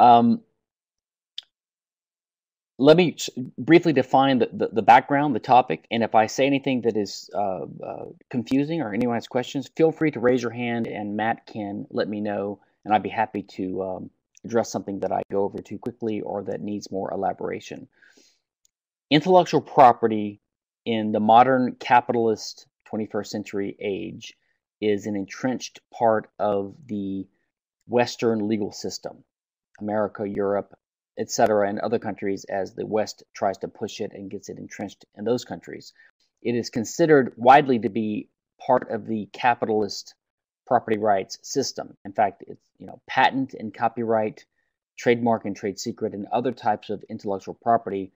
Um, let me briefly define the, the, the, background, the topic, and if I say anything that is uh, uh, confusing or anyone has questions, feel free to raise your hand and Matt can let me know, and I'd be happy to um, address something that I go over too quickly or that needs more elaboration. Intellectual property in the modern capitalist 21st century age is an entrenched part of the Western legal system. America, Europe, etc., and other countries as the West tries to push it and gets it entrenched in those countries. It is considered widely to be part of the capitalist property rights system. In fact, it's you know patent and copyright, trademark and trade secret, and other types of intellectual property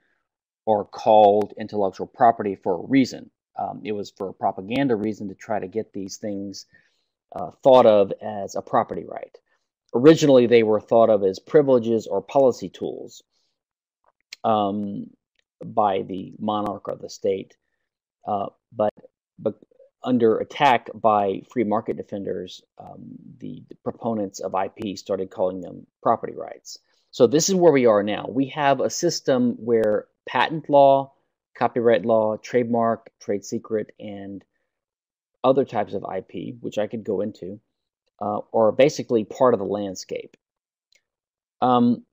are called intellectual property for a reason. Um, it was for a propaganda reason to try to get these things uh, thought of as a property right. Originally, they were thought of as privileges or policy tools um, by the monarch or the state, uh, but but under attack by free market defenders, um, the, the proponents of IP started calling them property rights. So this is where we are now. We have a system where patent law, copyright law, trademark, trade secret, and other types of IP, which I could go into, uh, are basically part of the landscape. Um,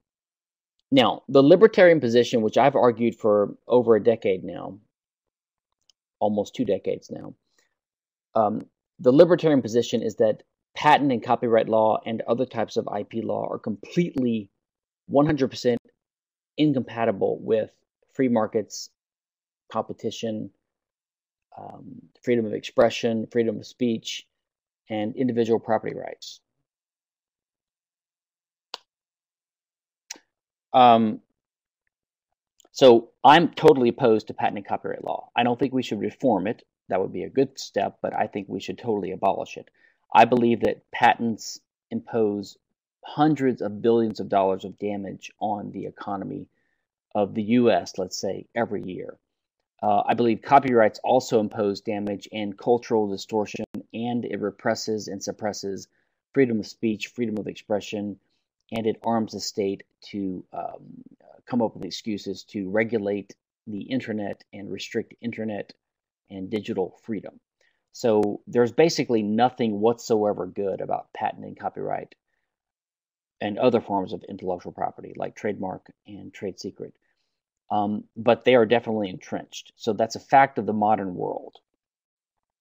now, the libertarian position, which I've argued for over a decade now, almost two decades now, um, the libertarian position is that patent and copyright law and other types of IP law are completely 100% incompatible with free markets, competition, um, freedom of expression, freedom of speech, and individual property rights. Um, so I'm totally opposed to patent and copyright law. I don't think we should reform it. That would be a good step, but I think we should totally abolish it. I believe that patents impose hundreds of billions of dollars of damage on the economy of the US, let's say, every year. Uh, I believe copyrights also impose damage and cultural distortion, and it represses and suppresses freedom of speech, freedom of expression, and it arms the state to um, come up with excuses to regulate the internet and restrict internet and digital freedom. So there's basically nothing whatsoever good about patent and copyright and other forms of intellectual property like trademark and trade secret um, but they are definitely entrenched. So that's a fact of the modern world.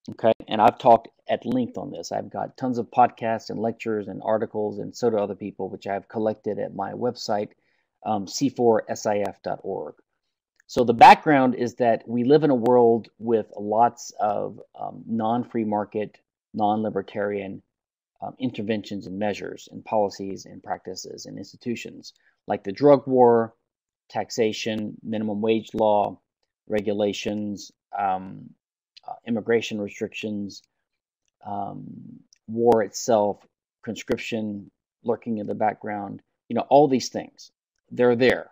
Okay, and I've talked at length on this. I've got tons of podcasts and lectures and articles, and so do other people, which I've collected at my website, um, c4sif.org. So the background is that we live in a world with lots of um, non-free market, non-libertarian um, interventions and measures and policies and practices and institutions, like the drug war, taxation, minimum wage law, regulations, um, uh, immigration restrictions, um, war itself, conscription lurking in the background. You know, all these things, they're there.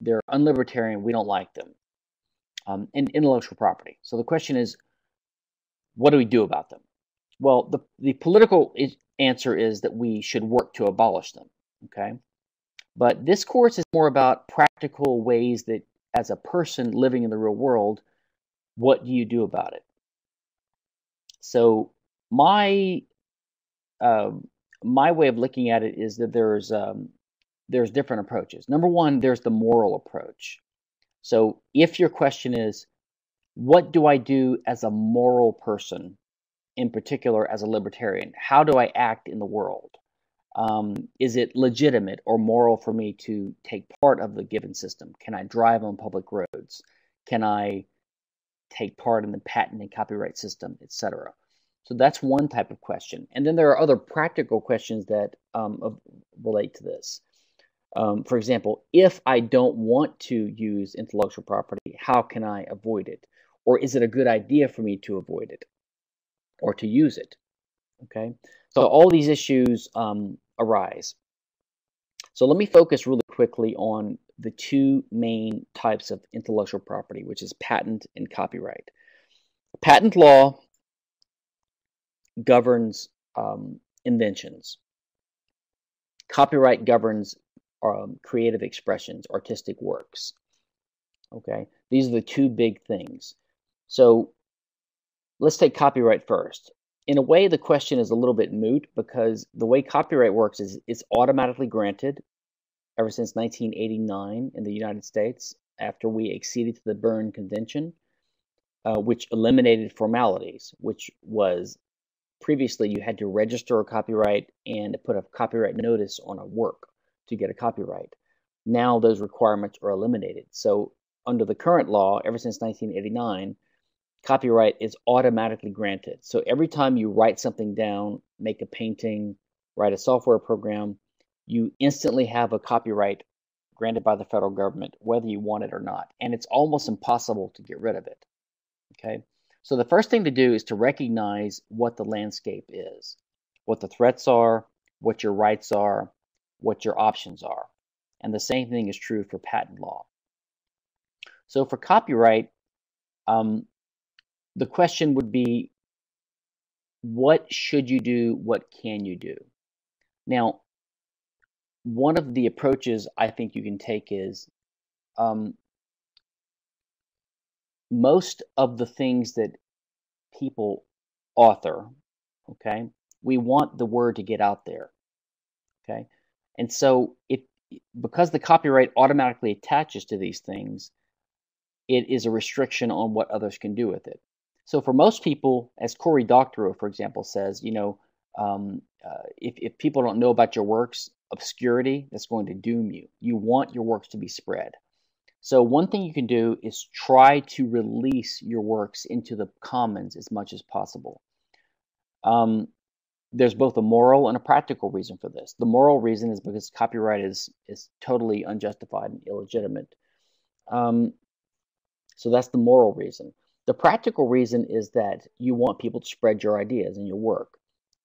They're unlibertarian. We don't like them. Um, and intellectual property. So the question is, what do we do about them? Well, the, the political is, answer is that we should work to abolish them. Okay. But this course is more about practical ways that, as a person living in the real world, what do you do about it? So my um, my way of looking at it is that there's um, there's different approaches. Number one, there's the moral approach. So if your question is, what do I do as a moral person, in particular as a libertarian? How do I act in the world? Um, is it legitimate or moral for me to take part of the given system? Can I drive on public roads? Can I take part in the patent and copyright system, etc.? So that's one type of question. And then there are other practical questions that um, relate to this. Um, for example, if I don't want to use intellectual property, how can I avoid it? Or is it a good idea for me to avoid it or to use it? Okay, so all these issues um, arise. So let me focus really quickly on the two main types of intellectual property, which is patent and copyright. Patent law governs um, inventions. Copyright governs um, creative expressions, artistic works. Okay, these are the two big things. So let's take copyright first. In a way, the question is a little bit moot because the way copyright works is it's automatically granted ever since 1989 in the United States after we acceded to the Berne Convention, uh, which eliminated formalities, which was previously you had to register a copyright and put a copyright notice on a work to get a copyright. Now those requirements are eliminated. So under the current law, ever since 1989, copyright is automatically granted. So every time you write something down, make a painting, write a software program, you instantly have a copyright granted by the federal government, whether you want it or not. And it's almost impossible to get rid of it. Okay. So the first thing to do is to recognize what the landscape is, what the threats are, what your rights are, what your options are. And the same thing is true for patent law. So for copyright, um, the question would be, what should you do? What can you do? Now, one of the approaches I think you can take is um, most of the things that people author, okay, we want the word to get out there, okay, and so if because the copyright automatically attaches to these things, it is a restriction on what others can do with it. So for most people, as Cory Doctorow, for example, says, you know, um, uh, if, if people don't know about your works, obscurity that's going to doom you. You want your works to be spread. So one thing you can do is try to release your works into the commons as much as possible. Um, there's both a moral and a practical reason for this. The moral reason is because copyright is is totally unjustified and illegitimate. Um, so that's the moral reason. The practical reason is that you want people to spread your ideas and your work.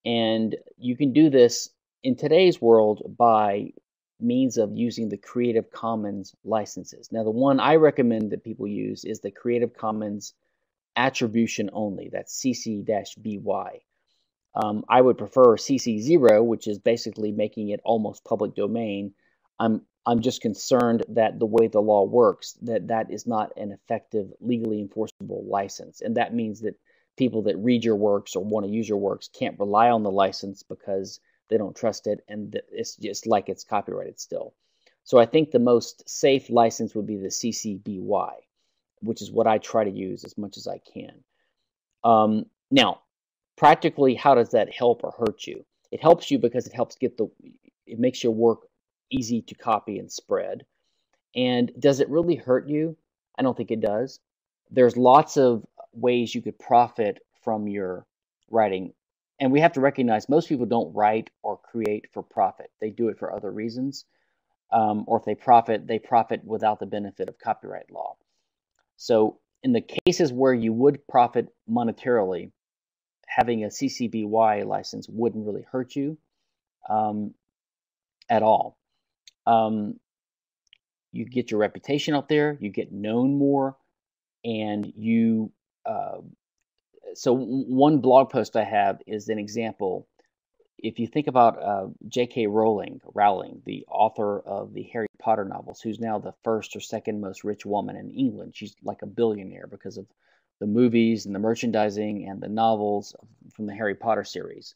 And you can do this in today's world by means of using the Creative Commons licenses. Now, the one I recommend that people use is the Creative Commons attribution only. That's CC BY. Um, I would prefer CC0, which is basically making it almost public domain. I'm I'm just concerned that the way the law works, that that is not an effective legally enforceable license, and that means that people that read your works or want to use your works can't rely on the license because they don't trust it, and it's just like it's copyrighted still. So I think the most safe license would be the CC BY, which is what I try to use as much as I can. Um, now, practically, how does that help or hurt you? It helps you because it helps get the, it makes your work easy to copy and spread. And does it really hurt you? I don't think it does. There's lots of ways you could profit from your writing and we have to recognize most people don't write or create for profit. They do it for other reasons. Um, or if they profit, they profit without the benefit of copyright law. So, in the cases where you would profit monetarily, having a CC BY license wouldn't really hurt you um, at all. Um, you get your reputation out there, you get known more, and you uh, so one blog post I have is an example. If you think about uh, J.K. Rowling, Rowling, the author of the Harry Potter novels, who's now the first or second most rich woman in England, she's like a billionaire because of the movies and the merchandising and the novels from the Harry Potter series.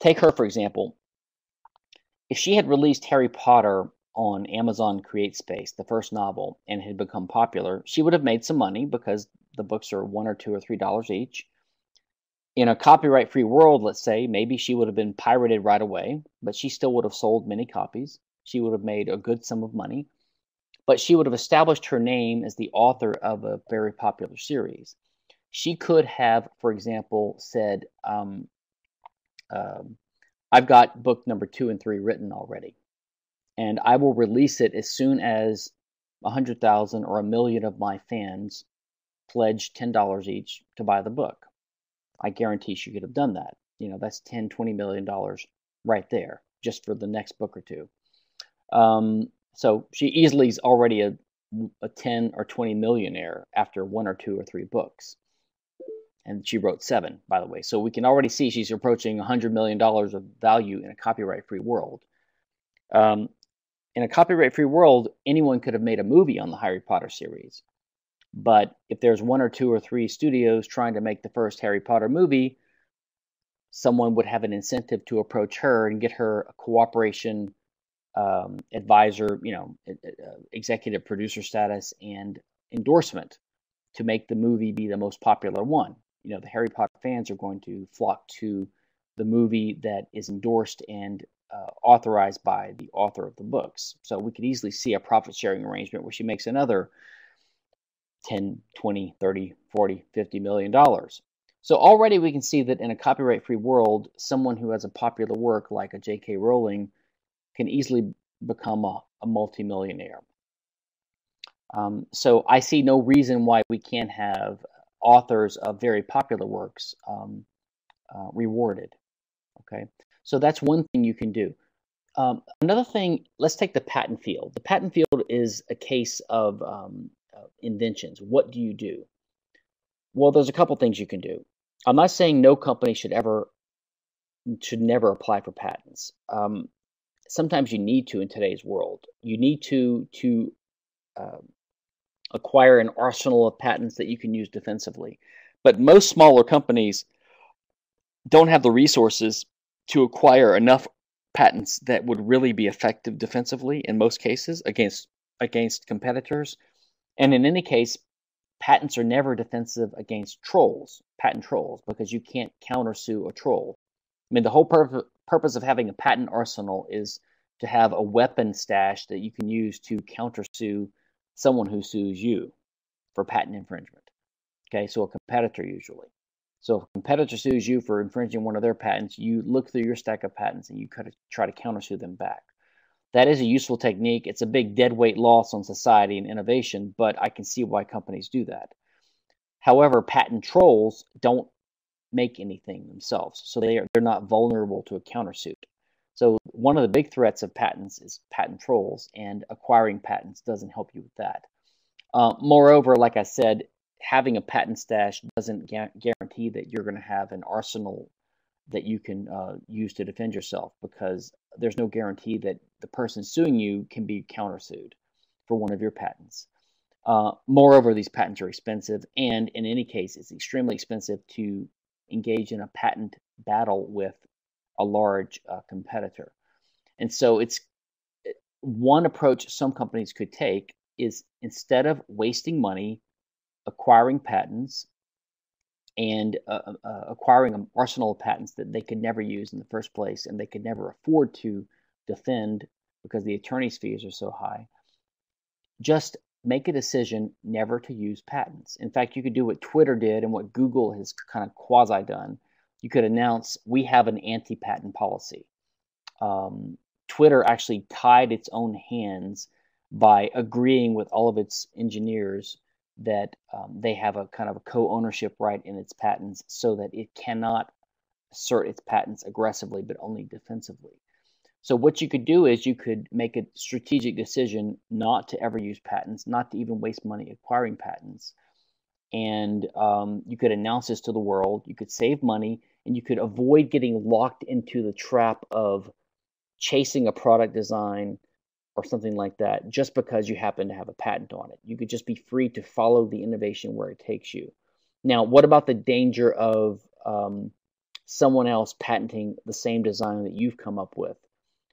Take her, for example. If she had released Harry Potter on Amazon CreateSpace, the first novel, and had become popular, she would have made some money because the books are one or two or three dollars each. In a copyright free world, let's say, maybe she would have been pirated right away, but she still would have sold many copies. She would have made a good sum of money, but she would have established her name as the author of a very popular series. She could have, for example, said, um, uh, I've got book number two and three written already, and I will release it as soon as hundred thousand or a million of my fans pledge $10 each to buy the book. I guarantee she could have done that. You know, that's 10, 20 million dollars right there just for the next book or two. Um, so she easily is already a, a 10 or 20 millionaire after one or two or three books. And she wrote seven, by the way. So we can already see she's approaching $100 million of value in a copyright free world. Um, in a copyright free world, anyone could have made a movie on the Harry Potter series. But if there's one or two or three studios trying to make the first Harry Potter movie, someone would have an incentive to approach her and get her a cooperation um, advisor, you know, uh, executive producer status and endorsement to make the movie be the most popular one. You know, the Harry Potter fans are going to flock to the movie that is endorsed and uh, authorized by the author of the books. So we could easily see a profit sharing arrangement where she makes another 10, 20, 30, 40, 50 million dollars. So already we can see that in a copyright free world, someone who has a popular work like a J.K. Rowling can easily become a, a multimillionaire. Um, so I see no reason why we can't have authors of very popular works um, uh, rewarded. Okay, so that's one thing you can do. Um, another thing, let's take the patent field. The patent field is a case of um, uh, inventions. What do you do? Well, there's a couple things you can do. I'm not saying no company should ever should never apply for patents. Um, sometimes you need to in today's world. You need to to uh, acquire an arsenal of patents that you can use defensively. But most smaller companies don't have the resources to acquire enough patents that would really be effective defensively in most cases against against competitors. And in any case, patents are never defensive against trolls, patent trolls, because you can't countersue a troll. I mean, the whole pur- purpose of having a patent arsenal is to have a weapon stash that you can use to countersue someone who sues you for patent infringement. Okay, so a competitor usually. So if a competitor sues you for infringing one of their patents, you look through your stack of patents and you try to countersue them back. That is a useful technique. It's a big deadweight loss on society and innovation, but I can see why companies do that. However, patent trolls don't make anything themselves, so they are they're not vulnerable to a countersuit. So one of the big threats of patents is patent trolls, and acquiring patents doesn't help you with that. Uh, moreover, like I said, having a patent stash doesn't guarantee that you're going to have an arsenal that you can uh, use to defend yourself because there's no guarantee that the person suing you can be countersued for one of your patents. Uh, moreover, these patents are expensive, and in any case, it's extremely expensive to engage in a patent battle with a large uh, competitor. And so it's one approach some companies could take is instead of wasting money acquiring patents and uh, uh, uh, acquiring an arsenal of patents that they could never use in the first place and they could never afford to defend because the attorney's fees are so high, just make a decision never to use patents. In fact, you could do what Twitter did and what Google has kind of quasi done you could announce we have an anti-patent policy. Um, Twitter actually tied its own hands by agreeing with all of its engineers that um, they have a kind of a co-ownership right in its patents, so that it cannot assert its patents aggressively, but only defensively. So what you could do is you could make a strategic decision not to ever use patents, not to even waste money acquiring patents, and um, you could announce this to the world. You could save money, and you could avoid getting locked into the trap of chasing a product design or something like that just because you happen to have a patent on it. You could just be free to follow the innovation where it takes you. Now, what about the danger of um, someone else patenting the same design that you've come up with?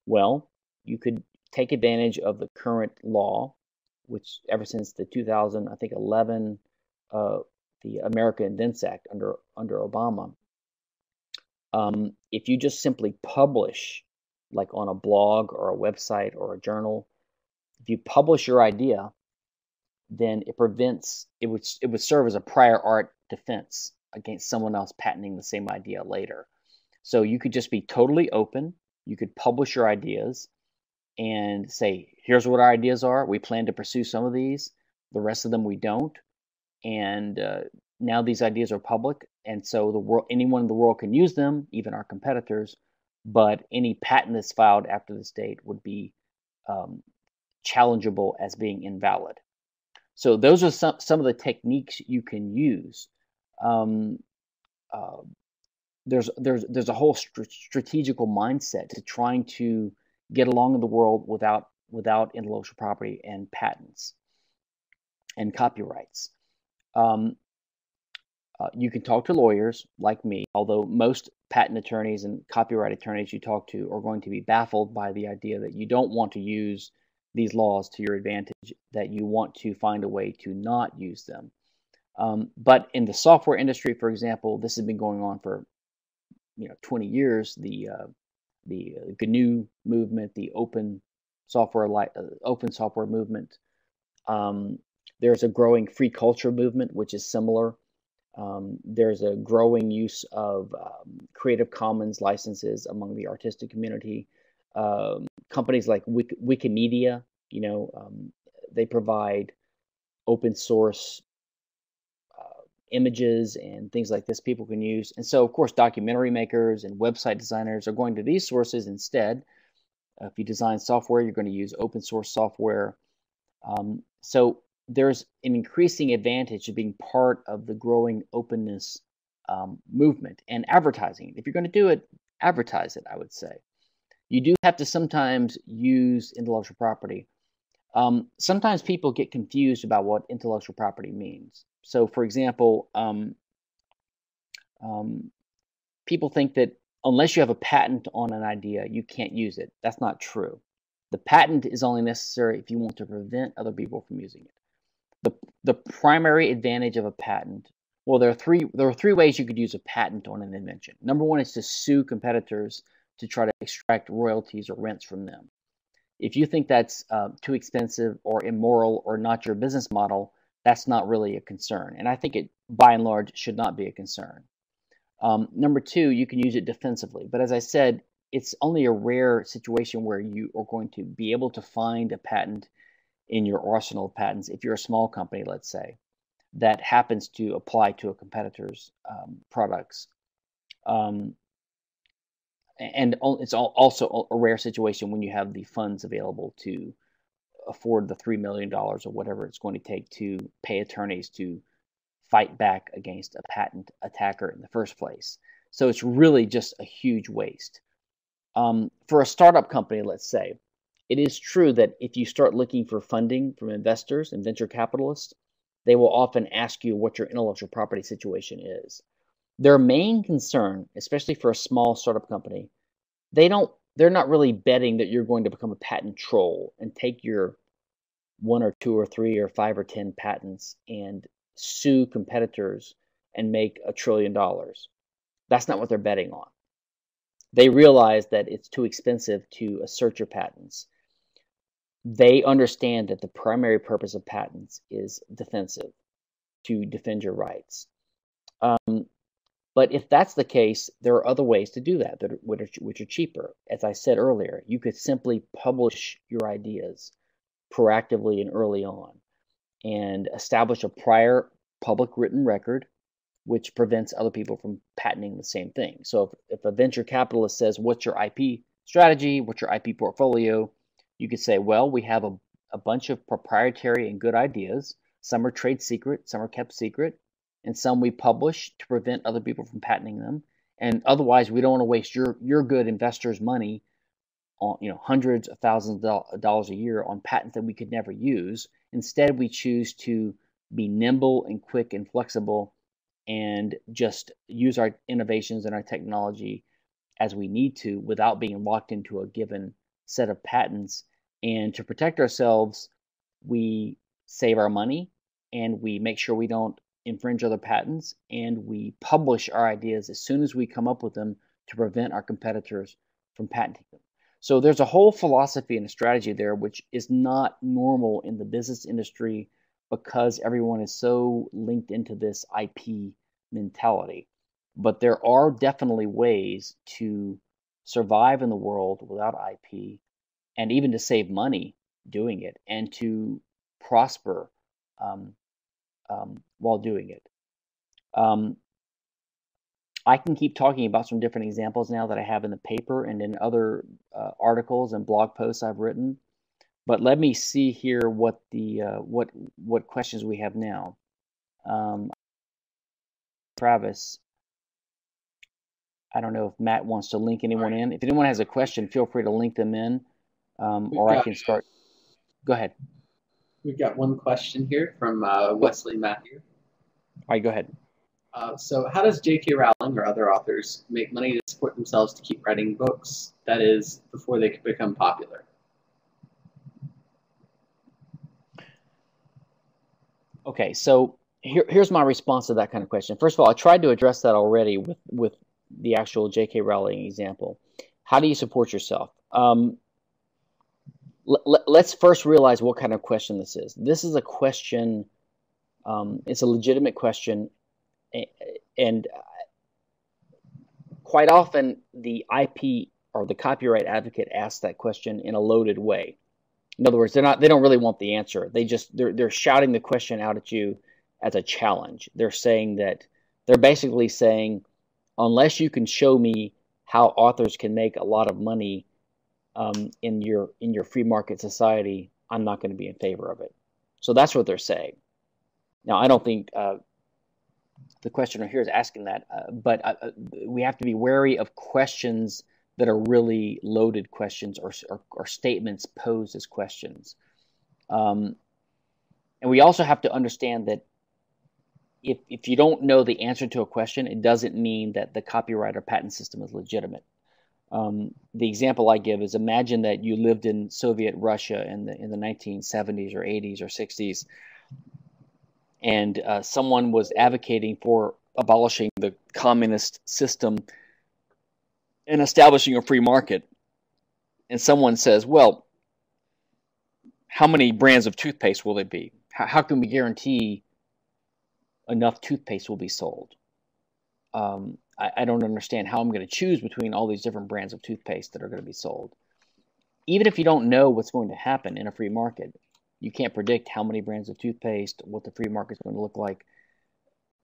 Well, you could take advantage of the current law, which ever since the 2000, I think 11, uh, the America Invents Act under under Obama, um, if you just simply publish, like on a blog or a website or a journal, if you publish your idea, then it prevents it would it would serve as a prior art defense against someone else patenting the same idea later. So you could just be totally open. You could publish your ideas and say, here's what our ideas are. We plan to pursue some of these. The rest of them we don't. And uh, now these ideas are public and so the world anyone in the world can use them even our competitors but any patent that's filed after this date would be um, challengeable as being invalid so those are some, some of the techniques you can use um, uh, there's there's there's a whole st- strategical mindset to trying to get along in the world without without intellectual property and patents and copyrights. Um, uh, you can talk to lawyers like me, although most patent attorneys and copyright attorneys you talk to are going to be baffled by the idea that you don't want to use these laws to your advantage, that you want to find a way to not use them. Um, but in the software industry, for example, this has been going on for you know 20 years. The uh, the uh, GNU movement, the open software li- uh, open software movement. Um, there's a growing free culture movement, which is similar. Um, there's a growing use of um, Creative Commons licenses among the artistic community. Um, companies like Wik- Wikimedia, you know, um, they provide open source uh, images and things like this people can use. And so, of course, documentary makers and website designers are going to these sources instead. If you design software, you're going to use open source software. Um, so there's an increasing advantage of being part of the growing openness um, movement and advertising. If you're going to do it, advertise it, I would say. You do have to sometimes use intellectual property. Um, sometimes people get confused about what intellectual property means. So, for example, um, um people think that unless you have a patent on an idea, you can't use it. That's not true. The patent is only necessary if you want to prevent other people from using it the the primary advantage of a patent well there are three there are three ways you could use a patent on an invention. Number one is to sue competitors to try to extract royalties or rents from them. If you think that's uh, too expensive or immoral or not your business model that's not really a concern. And i think it by and large should not be a concern. Um, number two you can use it defensively. But as i said it's only a rare situation where you are going to be able to find a patent in your arsenal of patents if you're a small company, let's say, that happens to apply to a competitor's um, products. Um, and it's also a rare situation when you have the funds available to afford the $3 million or whatever it's going to take to pay attorneys to fight back against a patent attacker in the first place. So it's really just a huge waste. Um, for a startup company, let's say, it is true that if you start looking for funding from investors and venture capitalists, they will often ask you what your intellectual property situation is. Their main concern, especially for a small startup company, they don't they're not really betting that you're going to become a patent troll and take your one or two or three or five or ten patents and sue competitors and make a trillion dollars. That's not what they're betting on. They realize that it's too expensive to assert your patents they understand that the primary purpose of patents is defensive, to defend your rights. Um, but if that's the case, there are other ways to do that, that are, which, are, which are cheaper. As I said earlier, you could simply publish your ideas proactively and early on and establish a prior public written record which prevents other people from patenting the same thing. So if, if a venture capitalist says, What's your IP strategy? What's your IP portfolio? You could say, well, we have a, a bunch of proprietary and good ideas. Some are trade secret, some are kept secret, and some we publish to prevent other people from patenting them. And otherwise, we don't want to waste your your good investors' money on you know hundreds of thousands of dollars a year on patents that we could never use. Instead, we choose to be nimble and quick and flexible and just use our innovations and our technology as we need to without being locked into a given set of patents and to protect ourselves, we save our money and we make sure we don't infringe other patents and we publish our ideas as soon as we come up with them to prevent our competitors from patenting them. So there's a whole philosophy and a strategy there which is not normal in the business industry because everyone is so linked into this IP mentality. But there are definitely ways to survive in the world without IP and even to save money doing it and to prosper um, um, while doing it. Um, I can keep talking about some different examples now that I have in the paper and in other uh, articles and blog posts I've written. But let me see here what the uh, what what questions we have now. Um, Travis, I don't know if Matt wants to link anyone in. If anyone has a question, feel free to link them in. Um, or got, I can start. Go ahead. We've got one question here from uh, Wesley Matthew. All right, go ahead. Uh, so, how does J.K. Rowling or other authors make money to support themselves to keep writing books? That is, before they become popular. Okay, so here, here's my response to that kind of question. First of all, I tried to address that already with with the actual J.K. Rowling example. How do you support yourself? Um, l- let's first realize what kind of question this is. This is a question. Um, it's a legitimate question, and quite often the IP or the copyright advocate asks that question in a loaded way. In other words, they're not they don't really want the answer. They just they're they're shouting the question out at you as a challenge. They're saying that they're basically saying unless you can show me how authors can make a lot of money um, in your in your free market society, I'm not going to be in favor of it. So that's what they're saying. Now, I don't think uh, the questioner here is asking that, uh, but uh, uh we have to be wary of questions that are really loaded questions or, or, or statements posed as questions. Um, and we also have to understand that if, if you don't know the answer to a question, it doesn't mean that the copyright or patent system is legitimate. Um, the example I give is imagine that you lived in Soviet Russia in the in the 1970s or 80s or 60s, and uh, someone was advocating for abolishing the communist system and establishing a free market, and someone says, "Well, how many brands of toothpaste will there be? How, how can we guarantee enough toothpaste will be sold?" Um, I, I don't understand how I'm going to choose between all these different brands of toothpaste that are going to be sold. Even if you don't know what's going to happen in a free market, you can't predict how many brands of toothpaste, what the free market is going to look like.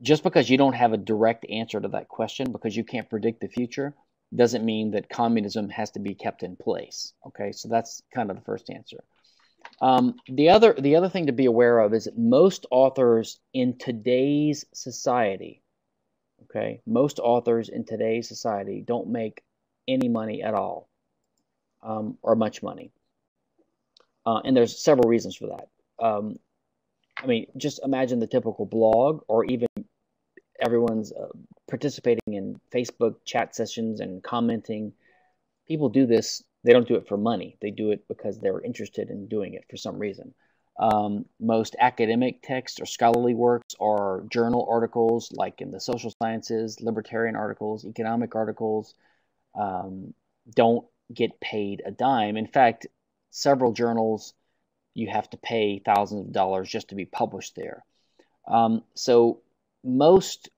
Just because you don't have a direct answer to that question, because you can't predict the future, doesn't mean that communism has to be kept in place. Okay, so that's kind of the first answer. Um, the other the other thing to be aware of is that most authors in today's society Okay, most authors in today's society don't make any money at all, um, or much money, uh, and there's several reasons for that. Um, I mean, just imagine the typical blog, or even everyone's uh, participating in Facebook chat sessions and commenting. People do this; they don't do it for money. They do it because they're interested in doing it for some reason. Um, most academic texts or scholarly works are journal articles, like in the social sciences, libertarian articles, economic articles, um, don't get paid a dime. In fact, several journals you have to pay thousands of dollars just to be published there. Um, so most,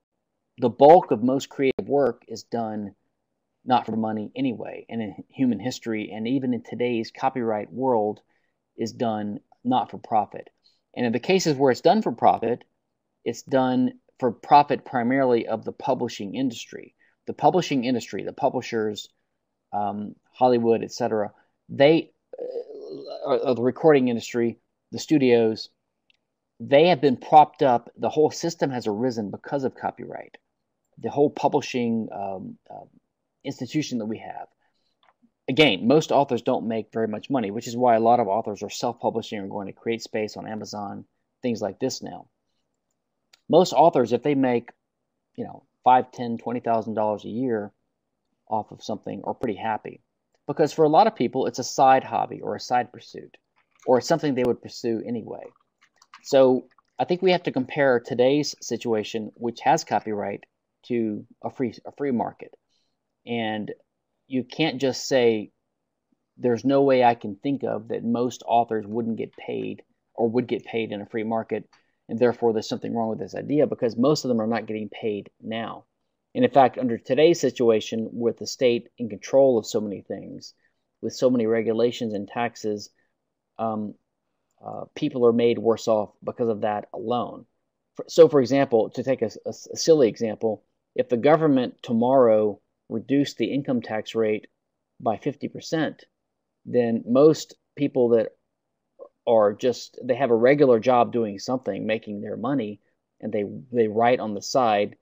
the bulk of most creative work is done not for money anyway. And in human history, and even in today's copyright world, is done not for profit. And in the cases where it's done for profit, it's done for profit primarily of the publishing industry. The publishing industry, the publishers, um, Hollywood, etc., they, uh, the recording industry, the studios, they have been propped up. The whole system has arisen because of copyright. The whole publishing um, uh, institution that we have again, most authors don't make very much money, which is why a lot of authors are self-publishing or going to create space on Amazon, things like this now. Most authors, if they make, you know, five, ten, twenty thousand dollars a year off of something, are pretty happy. Because for a lot of people, it's a side hobby or a side pursuit, or something they would pursue anyway. So I think we have to compare today's situation, which has copyright, to a free a free market. And you can't just say there's no way I can think of that most authors wouldn't get paid or would get paid in a free market, and therefore there's something wrong with this idea because most of them are not getting paid now. And in fact, under today's situation, with the state in control of so many things, with so many regulations and taxes, um, uh, people are made worse off because of that alone. So, for example, to take a, a, a silly example, if the government tomorrow reduce the income tax rate by 50%, then most people that are just they have a regular job doing something, making their money, and they they write on the side,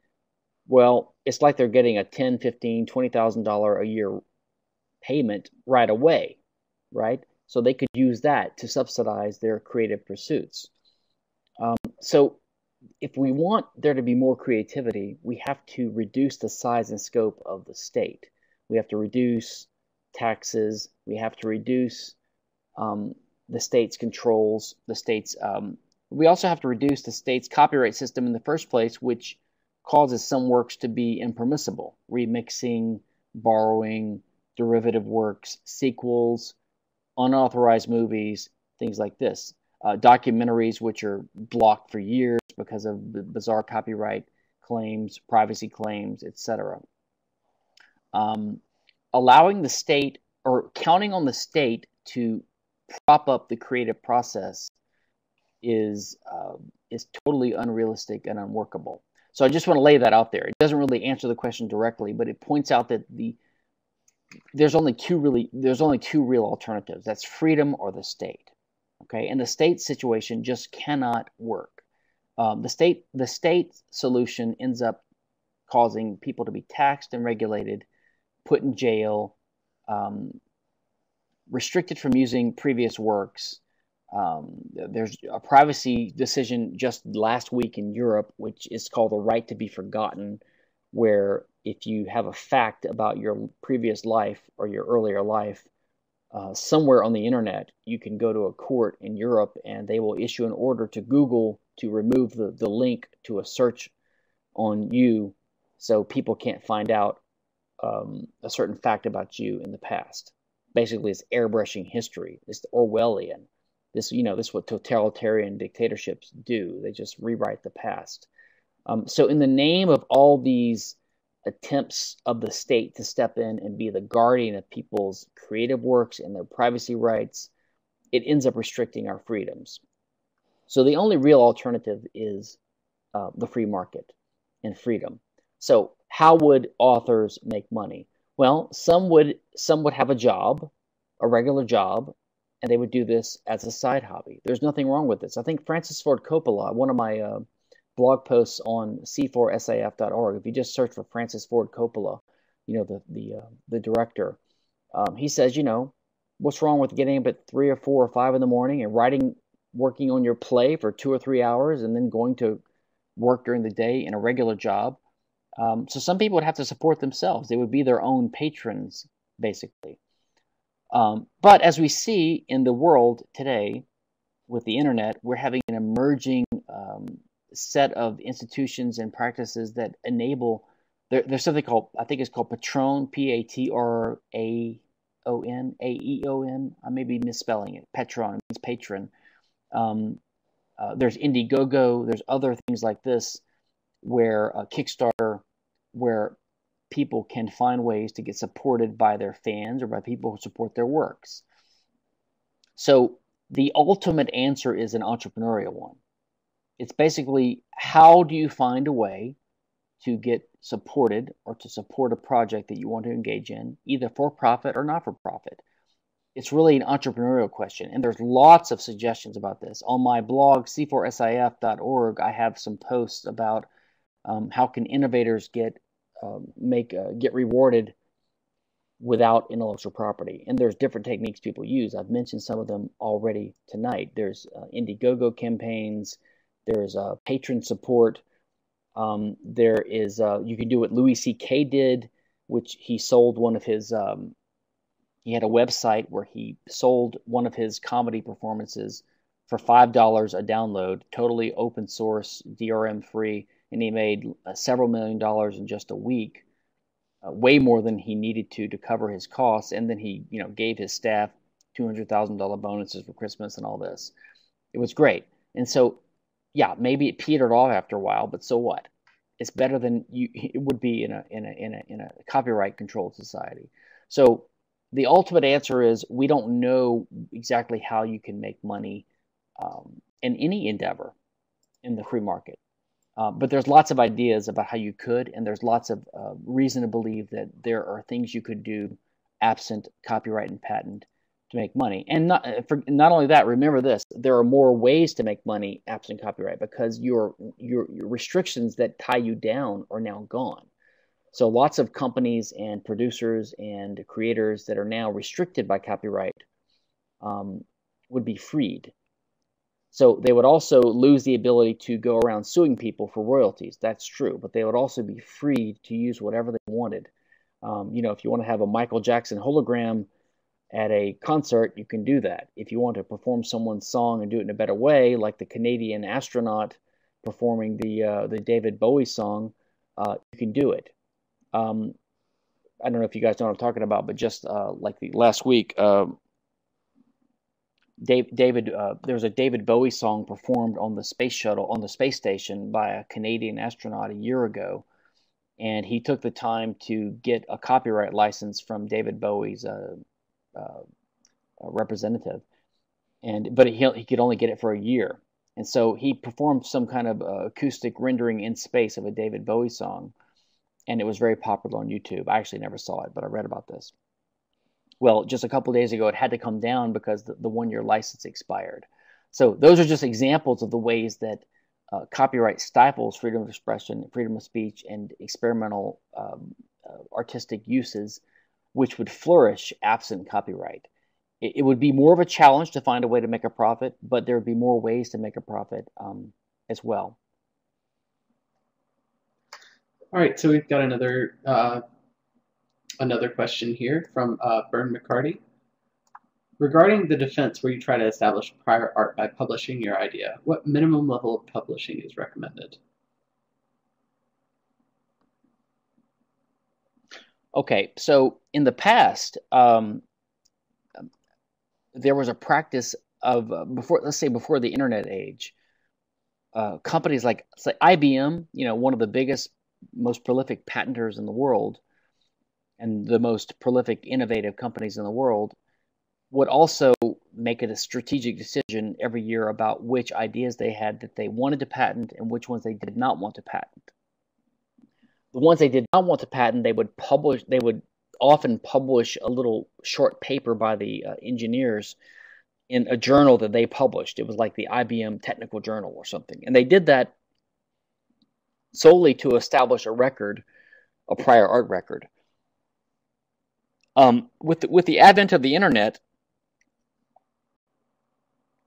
well, it's like they're getting a 10, 15, 20,000 dollar a year payment right away, right? so they could use that to subsidize their creative pursuits. Um, so, if we want there to be more creativity, we have to reduce the size and scope of the state. We have to reduce taxes. We have to reduce um, the state's controls, the state's. Um, we also have to reduce the state's copyright system in the first place, which causes some works to be impermissible, remixing, borrowing, derivative works, sequels, unauthorized movies, things like this. Uh, documentaries, which are blocked for years because of the bizarre copyright claims, privacy claims, etc. Um, allowing the state or counting on the state to prop up the creative process is uh, is totally unrealistic and unworkable. So I just want to lay that out there. It doesn't really answer the question directly, but it points out that the there's only two really there's only two real alternatives. That's freedom or the state. Okay, and the state situation just cannot work. Um, the state the state solution ends up causing people to be taxed and regulated, put in jail, um, restricted from using previous works. Um, there's a privacy decision just last week in Europe, which is called the right to be forgotten, where if you have a fact about your previous life or your earlier life, uh, somewhere on the internet, you can go to a court in Europe and they will issue an order to Google to remove the, the link to a search on you so people can't find out um, a certain fact about you in the past. Basically, it's airbrushing history. It's Orwellian. This, you know, this is what totalitarian dictatorships do. They just rewrite the past. Um, so, in the name of all these attempts of the state to step in and be the guardian of people's creative works and their privacy rights, it ends up restricting our freedoms. So, the only real alternative is uh, the free market and freedom. So, how would authors make money? Well, some would some would have a job, a regular job, and they would do this as a side hobby. There's nothing wrong with this. I think Francis Ford Coppola, one of my uh, blog posts on c4sif.org. If you just search for Francis Ford Coppola, you know the the uh, the director, um, he says, you know, what's wrong with getting up at three or four or five in the morning and writing, working on your play for two or three hours, and then going to work during the day in a regular job. Um, so some people would have to support themselves; they would be their own patrons, basically. Um, but as we see in the world today, with the internet, we're having an emerging um, set of institutions and practices that enable. There, there's something called I think it's called Patreon, P A T R A O N A E O N. I may be misspelling it. Patron means patron. Um, uh, there's Indiegogo. There's other things like this, where uh, Kickstarter, where people can find ways to get supported by their fans or by people who support their works. So the ultimate answer is an entrepreneurial one. It's basically how do you find a way to get supported or to support a project that you want to engage in, either for profit or not for profit. It's really an entrepreneurial question, and there's lots of suggestions about this. On my blog, c4sif.org, I have some posts about um, how can innovators get um, make uh, get rewarded without intellectual property. And there's different techniques people use. I've mentioned some of them already tonight. There's uh, Indiegogo campaigns. There's uh, patron support. Um, there is uh, you can do what Louis C.K. did, which he sold one of his. Um, he had a website where he sold one of his comedy performances for five dollars a download, totally open source, DRM free, and he made uh, several million dollars in just a week, uh, way more than he needed to to cover his costs. And then he, you know, gave his staff two hundred thousand dollar bonuses for Christmas and all this. It was great, and so yeah, maybe it petered off after a while, but so what? It's better than you it would be in a in a in a in a copyright controlled society. So the ultimate answer is we don't know exactly how you can make money um, in any endeavor in the free market. Uh, but there's lots of ideas about how you could, and there's lots of uh, reason to believe that there are things you could do absent copyright and patent to make money. And not uh, for, not only that, remember this: there are more ways to make money absent copyright because your, your your restrictions that tie you down are now gone. So lots of companies and producers and creators that are now restricted by copyright um, would be freed. So they would also lose the ability to go around suing people for royalties. That's true, but they would also be free to use whatever they wanted. Um, you know, if you want to have a Michael Jackson hologram at a concert, you can do that. If you want to perform someone's song and do it in a better way, like the Canadian astronaut performing the uh, the David Bowie song, uh, you can do it. Um, I don't know if you guys know what I'm talking about, but just uh, like the last week, um, Dave, David, uh, there was a David Bowie song performed on the space shuttle on the space station by a Canadian astronaut a year ago, and he took the time to get a copyright license from David Bowie's uh, uh, representative, and but he he could only get it for a year, and so he performed some kind of uh, acoustic rendering in space of a David Bowie song, and it was very popular on YouTube. I actually never saw it, but I read about this well, just a couple days ago, it had to come down because the, the one year license expired. So those are just examples of the ways that uh, copyright stifles freedom of expression, freedom of speech, and experimental um, uh, artistic uses, which would flourish absent copyright. It, it, would be more of a challenge to find a way to make a profit, but there would be more ways to make a profit um, as well. All right, so we've got another uh, another question here from uh, Bern McCarty. Regarding the defense where you try to establish prior art by publishing your idea, what minimum level of publishing is recommended? Okay, so in the past, um, there was a practice of uh, before, let's say, before the internet age, uh, companies like say IBM, you know, one of the biggest, most prolific patenters in the world, and the most prolific, innovative companies in the world would also make it a strategic decision every year about which ideas they had that they wanted to patent and which ones they did not want to patent. The ones they did not want to patent, they would publish. They would often publish a little short paper by the uh, engineers in a journal that they published. It was like the IBM Technical Journal or something, and they did that solely to establish a record, a prior art record. Um, with the, with the advent of the internet,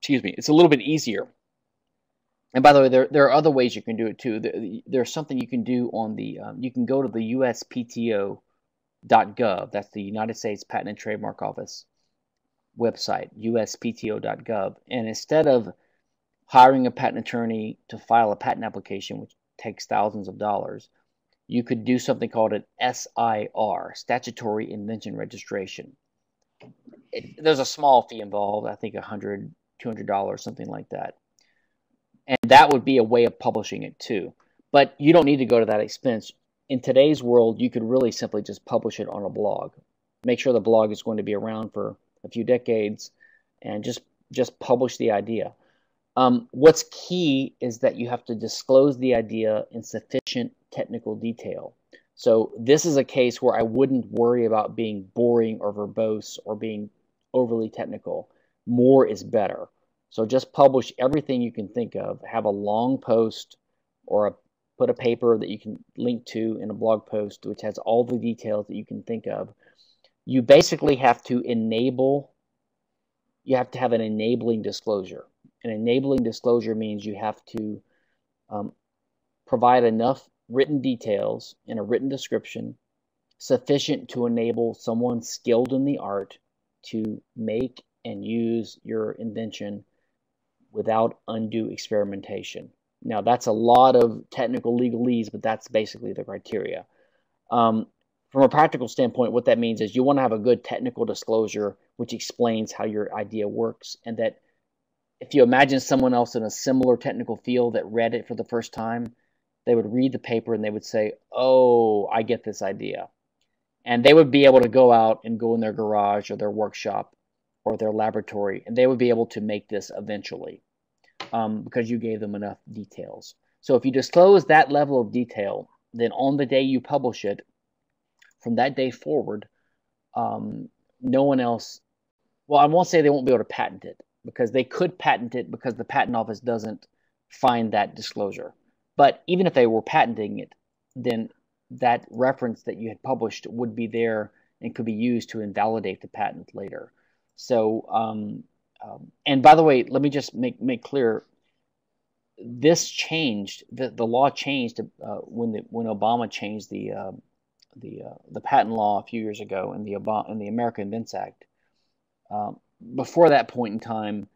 excuse me, it's a little bit easier. And by the way, there there are other ways you can do it too. There, there's something you can do on the um, you can go to the USPTO.gov. That's the United States Patent and Trademark Office website, USPTO.gov, and instead of hiring a patent attorney to file a patent application, which takes thousands of dollars, you could do something called an SIR, Statutory Invention Registration. It, there's a small fee involved, I think $100, $200, something like that. And that would be a way of publishing it too. But you don't need to go to that expense. In today's world, you could really simply just publish it on a blog. Make sure the blog is going to be around for a few decades and just just publish the idea. Um, what's key is that you have to disclose the idea in sufficient technical detail. So this is a case where I wouldn't worry about being boring or verbose or being overly technical. More is better. So just publish everything you can think of. Have a long post or a, put a paper that you can link to in a blog post which has all the details that you can think of. You basically have to enable you have to have an enabling disclosure. An enabling disclosure means you have to um, provide enough written details in a written description sufficient to enable someone skilled in the art to make and use your invention without undue experimentation. Now, that's a lot of technical legalese, but that's basically the criteria. Um, from a practical standpoint, what that means is you want to have a good technical disclosure which explains how your idea works, and that if you imagine someone else in a similar technical field that read it for the first time, they would read the paper and they would say, Oh, I get this idea. And they would be able to go out and go in their garage or their workshop or their laboratory, and they would be able to make this eventually um, because you gave them enough details. So if you disclose that level of detail, then on the day you publish it, from that day forward, um, no one else. Well, I won't say they won't be able to patent it because they could patent it because the patent office doesn't find that disclosure. But even if they were patenting it, then that reference that you had published would be there and could be used to invalidate the patent later. So, um, um, and by the way, let me just make make clear. This changed the the law changed uh, when the when Obama changed the uh, the uh, the patent law a few years ago in the Obama in the American Invents Act. Um, before that point in time,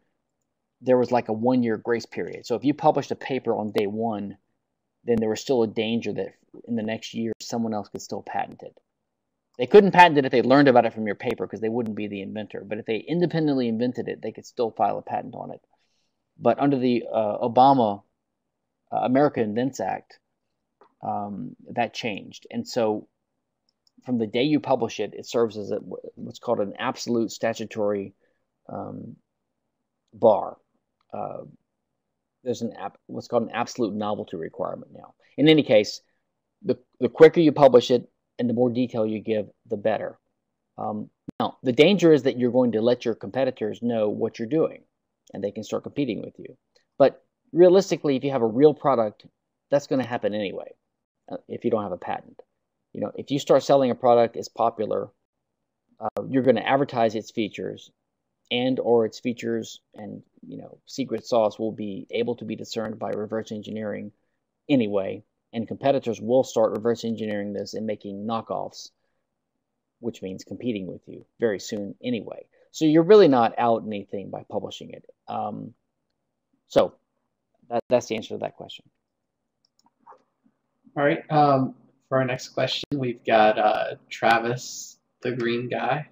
there was like a one year grace period. So if you published a paper on day one, then there was still a danger that in the next year someone else could still patent it. They couldn't patent it if they learned about it from your paper because they wouldn't be the inventor. But if they independently invented it, they could still file a patent on it. But under the uh, Obama uh, America Invents Act, um, that changed. And so from the day you publish it, it serves as a, what's called an absolute statutory um, bar. Uh, there's an app, what's called an absolute novelty requirement now. In any case, the, the quicker you publish it and the more detail you give, the better. Um, now, the danger is that you're going to let your competitors know what you're doing and they can start competing with you. But realistically, if you have a real product, that's going to happen anyway uh, if you don't have a patent. You know, if you start selling a product, it's popular, uh, you're going to advertise its features and or its features and you know secret sauce will be able to be discerned by reverse engineering anyway. And competitors will start reverse engineering this and making knockoffs which means competing with you very soon anyway. So you're really not out anything by publishing it. Um, so that, that's the answer to that question. All right um, for our next question we've got uh, travis the green guy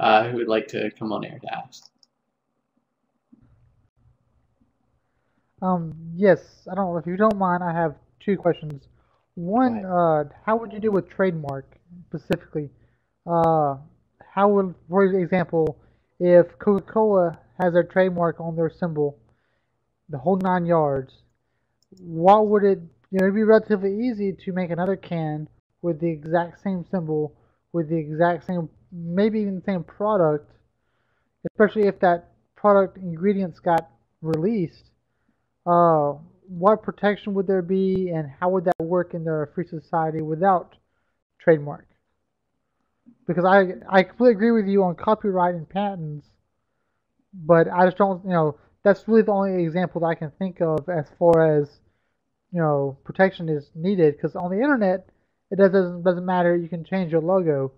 uh, who would like to come on air to ask. Um, yes, I don't. Know if you don't mind, I have two questions. One, uh, how would you deal with trademark specifically? Uh, how would, for example, if Coca-Cola has their trademark on their symbol, the whole nine yards, what would it? You know, it'd be relatively easy to make another can with the exact same symbol, with the exact same maybe even the same product, especially if that product ingredients got released, uh, what protection would there be and how would that work in the free society without trademark? Because I, I completely agree with you on copyright and patents, but I just don't, you know, that's really the only example that I can think of as far as, you know, protection is needed. Because on the internet, it doesn't, doesn't matter, you can change your logo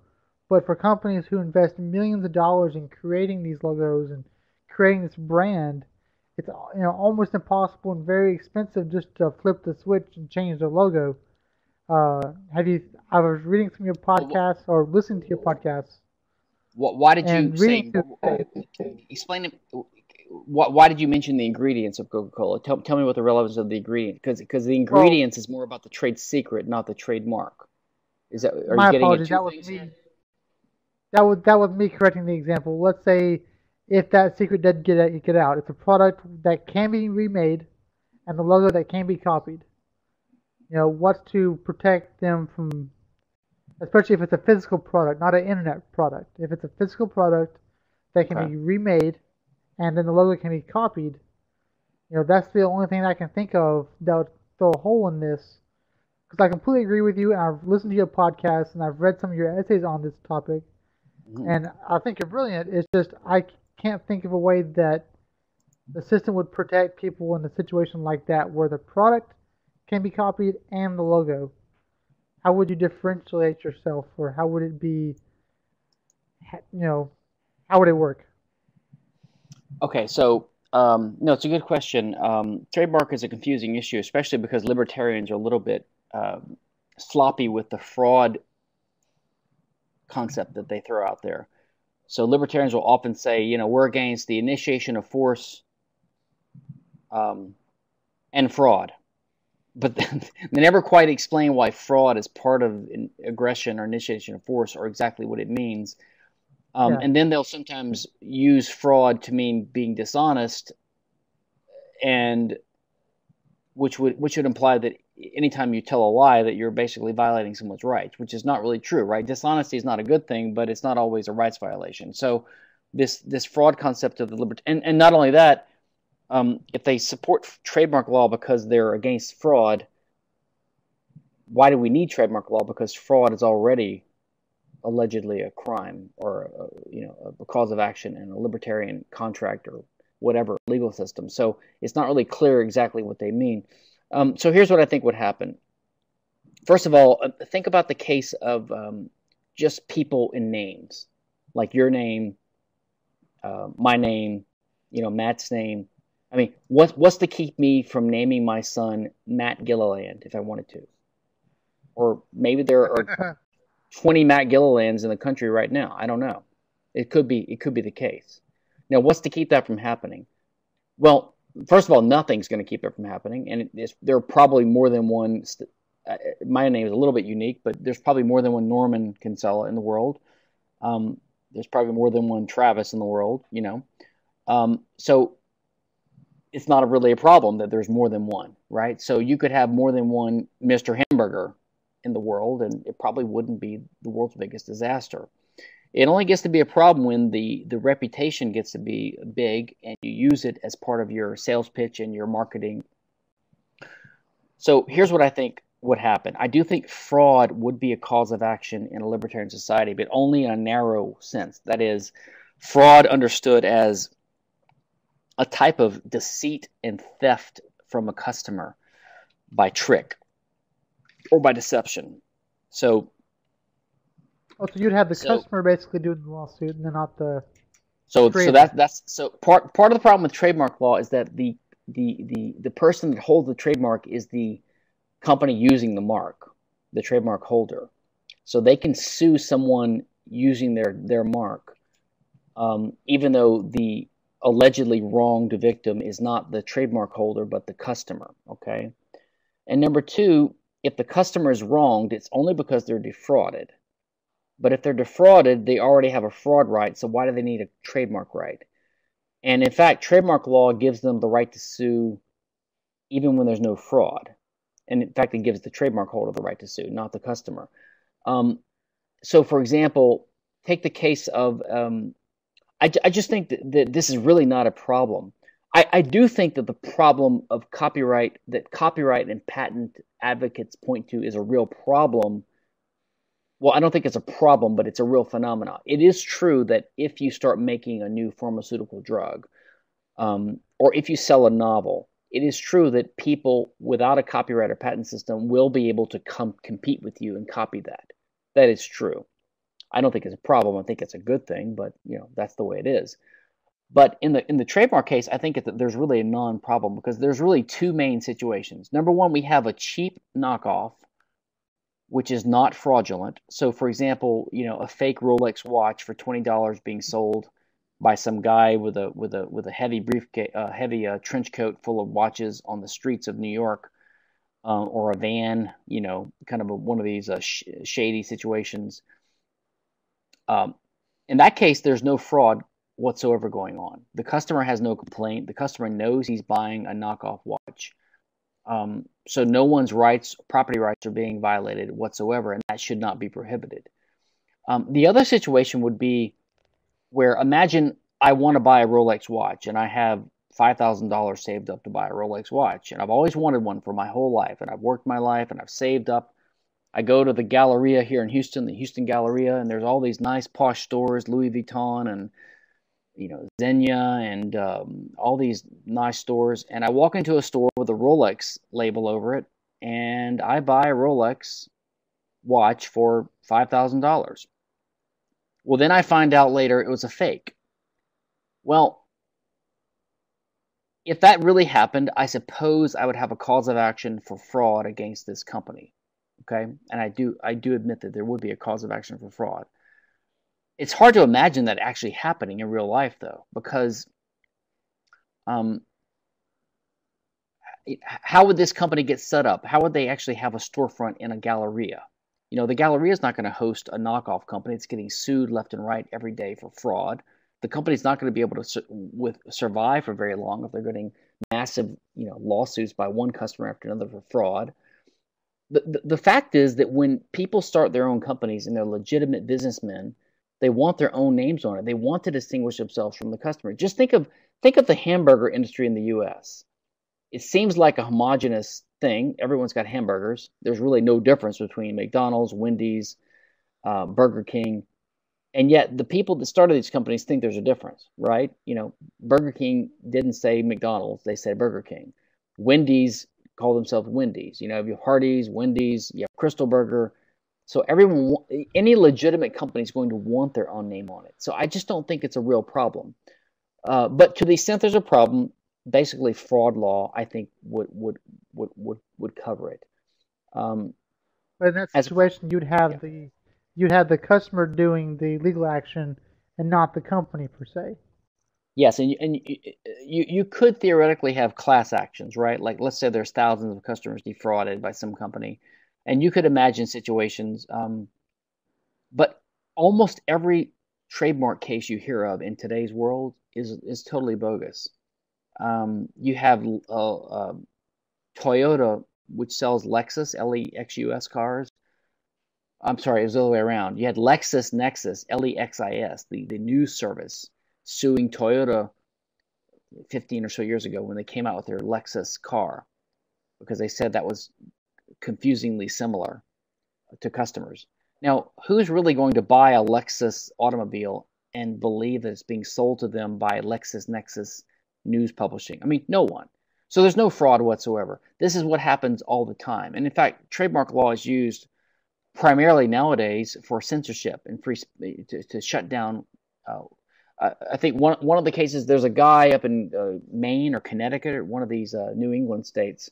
but for companies who invest millions of dollars in creating these logos and creating this brand, it's you know almost impossible and very expensive just to flip the switch and change the logo. Uh, have you? I was reading some of your podcasts or listening to your podcasts. Why did you say? Explain it. Why did you mention the ingredients of Coca-Cola? Tell, tell me what the relevance of the ingredient because because the ingredients well, is more about the trade secret, not the trademark. Is that are my you getting apologies. That was me that was that was me correcting the example. Let's say if that secret did get get out, it's a product that can be remade and the logo that can be copied. You know, what's to protect them from, especially if it's a physical product, not an internet product. If it's a physical product that can okay. be remade and then the logo can be copied, you know, that's the only thing I can think of that would throw a hole in this. Because I completely agree with you, and I've listened to your podcast and I've read some of your essays on this topic Mm-hmm. And I think you're brilliant. It's just I can't think of a way that the system would protect people in a situation like that where the product can be copied and the logo. How would you differentiate yourself, or how would it be? You know, how would it work? Okay, so um, no, it's a good question. Um, trademark is a confusing issue, especially because libertarians are a little bit uh, sloppy with the fraud concept that they throw out there. So libertarians will often say, you know, we're against the initiation of force um, and fraud, but they never quite explain why fraud is part of aggression or initiation of force or exactly what it means. Um, yeah. And then they'll sometimes use fraud to mean being dishonest, and which would which would imply that anytime you tell a lie that you're basically violating someone's rights, which is not really true, right? Dishonesty is not a good thing, but it's not always a rights violation. So this this fraud concept of the liberty, and, and not only that, um, if they support trademark law because they're against fraud, why do we need trademark law? Because fraud is already allegedly a crime or a, you know a cause of action in a libertarian contract or whatever legal system. So it's not really clear exactly what they mean. Um, so here's what I think would happen. First of all, uh, think about the case of um, just people in names, like your name, uh, my name, you know, Matt's name. I mean, what's what's to keep me from naming my son Matt Gilliland if I wanted to? Or maybe there are 20 Matt Gillilands in the country right now. I don't know. It could be it could be the case. Now, what's to keep that from happening? Well, first of all, nothing's going to keep it from happening, and there are probably more than one. Uh, my name is a little bit unique, but there's probably more than one Norman Kinsella in the world. Um, there's probably more than one Travis in the world, you know. Um, so it's not a really a problem that there's more than one, right? So you could have more than one Mr. Hamburger in the world, and it probably wouldn't be the world's biggest disaster. It only gets to be a problem when the, the reputation gets to be big and you use it as part of your sales pitch and your marketing. So here's what I think would happen. I do think fraud would be a cause of action in a libertarian society, but only in a narrow sense. That is, fraud understood as a type of deceit and theft from a customer by trick or by deception. So Oh, so you'd have the so, customer basically doing the lawsuit, and then not the. So, so that that's so part part of the problem with trademark law is that the the the the person that holds the trademark is the company using the mark, the trademark holder. So they can sue someone using their their mark, um, even though the allegedly wronged victim is not the trademark holder but the customer. Okay, and number two, if the customer is wronged, it's only because they're defrauded. But if they're defrauded, they already have a fraud right, so why do they need a trademark right? And in fact, trademark law gives them the right to sue even when there's no fraud. And in fact, it gives the trademark holder the right to sue, not the customer. Um, so, for example, take the case of um, I, I, just think that, that, this is really not a problem. I, I do think that the problem of copyright that copyright and patent advocates point to is a real problem well, I don't think it's a problem, but it's a real phenomenon. It is true that if you start making a new pharmaceutical drug, um, or if you sell a novel, it is true that people without a copyright or patent system will be able to come compete with you and copy that. That is true. I don't think it's a problem. I think it's a good thing, but you know that's the way it is. But in the in the trademark case, I think that there's really a non-problem because there's really two main situations. Number one, we have a cheap knockoff which is not fraudulent. So, for example, you know, a fake Rolex watch for twenty dollars being sold by some guy with a with a with a heavy briefcase, uh, heavy uh, trench coat full of watches on the streets of New York, uh, or a van, you know, kind of a, one of these uh, sh- shady situations. Um, in that case, there's no fraud whatsoever going on. The customer has no complaint. The customer knows he's buying a knockoff watch. Um, so no one's rights, property rights, are being violated whatsoever, and that should not be prohibited. Um, the other situation would be where imagine I want to buy a Rolex watch and I have five thousand dollars saved up to buy a Rolex watch, and I've always wanted one for my whole life, and I've worked my life and I've saved up. I go to the Galleria here in Houston, the Houston Galleria, and there's all these nice posh stores, Louis Vuitton and you know Zegna and um, all these nice stores, and I walk into a store with a Rolex label over it, and I buy a Rolex watch for five thousand dollars. Well, then I find out later it was a fake. Well, if that really happened, I suppose I would have a cause of action for fraud against this company. Okay, and I do I do admit that there would be a cause of action for fraud. It's hard to imagine that actually happening in real life, though, because um, how would this company get set up? How would they actually have a storefront in a Galleria? You know, the Galleria is not going to host a knockoff company. It's getting sued left and right every day for fraud. The company's not going to be able to su- with survive for very long if they're getting massive, you know, lawsuits by one customer after another for fraud. The, the, the fact is that when people start their own companies and they're legitimate businessmen, they want their own names on it. They want to distinguish themselves from the customer. Just think of think of the hamburger industry in the U.S. It seems like a homogenous thing. Everyone's got hamburgers. There's really no difference between McDonald's, Wendy's, uh, Burger King, and yet the people that started these companies think there's a difference, right? You know, Burger King didn't say McDonald's; they said Burger King. Wendy's call themselves Wendy's. You know, you have Hardee's, Wendy's, you have Krystal Burger. So everyone, any legitimate company is going to want their own name on it. So I just don't think it's a real problem. Uh, but to the extent there's a problem, basically fraud law, I think would would would would, would cover it. Um, but in that situation, you'd have yeah. the you'd have the customer doing the legal action and not the company per se. Yes, and and you you could theoretically have class actions, right? Like let's say there's thousands of customers defrauded by some company, and you could imagine situations. Um, but almost every trademark case you hear of in today's world is is totally bogus. Um, you have uh, uh, Toyota, which sells Lexus L E X U S cars. I'm sorry, it was the other way around. You had Lexis Nexis L E X I S, the the news service suing Toyota 15 or so years ago when they came out with their Lexus car because they said that was confusingly similar to customers. Now, who's really going to buy a Lexus automobile and believe that it's being sold to them by LexisNexis News Publishing? I mean, no one. So there's no fraud whatsoever. This is what happens all the time. And in fact, trademark law is used primarily nowadays for censorship and free to, to shut down uh, I think one one of the cases there's a guy up in uh, Maine or Connecticut or one of these uh, New England states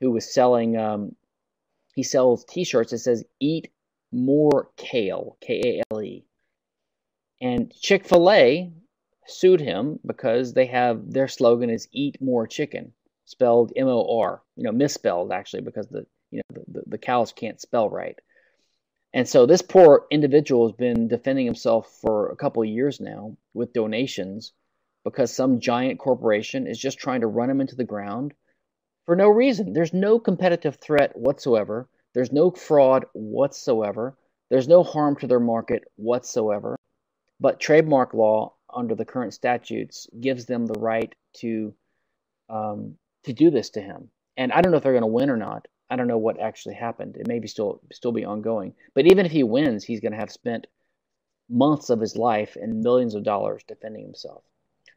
who was selling. Um, he sells T-shirts that says "Eat more kale," K A L E, and Chick Fil A sued him because they have their slogan is "Eat more chicken," spelled M O R, you know, misspelled actually because the you know the, the cows can't spell right. And so this poor individual has been defending himself for a couple of years now with donations because some giant corporation is just trying to run him into the ground for no reason. There's no competitive threat whatsoever. There's no fraud whatsoever. There's no harm to their market whatsoever. But trademark law, under the current statutes, gives them the right to um, to do this to him. And I don't know if they're going to win or not. I don't know what actually happened. It may be still still be ongoing. But even if he wins, he's going to have spent months of his life and millions of dollars defending himself.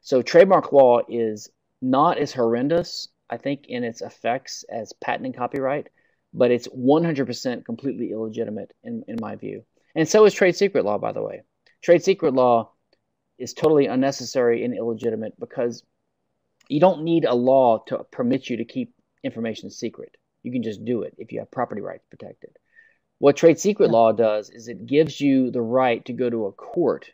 So trademark law is not as horrendous, I think, in its effects as patent and copyright, but it's 100% completely illegitimate in, in my view. And so is trade secret law, by the way. Trade secret law is totally unnecessary and illegitimate because you don't need a law to permit you to keep information secret. You can just do it if you have property rights protected. What trade secret law does is it gives you the right to go to a court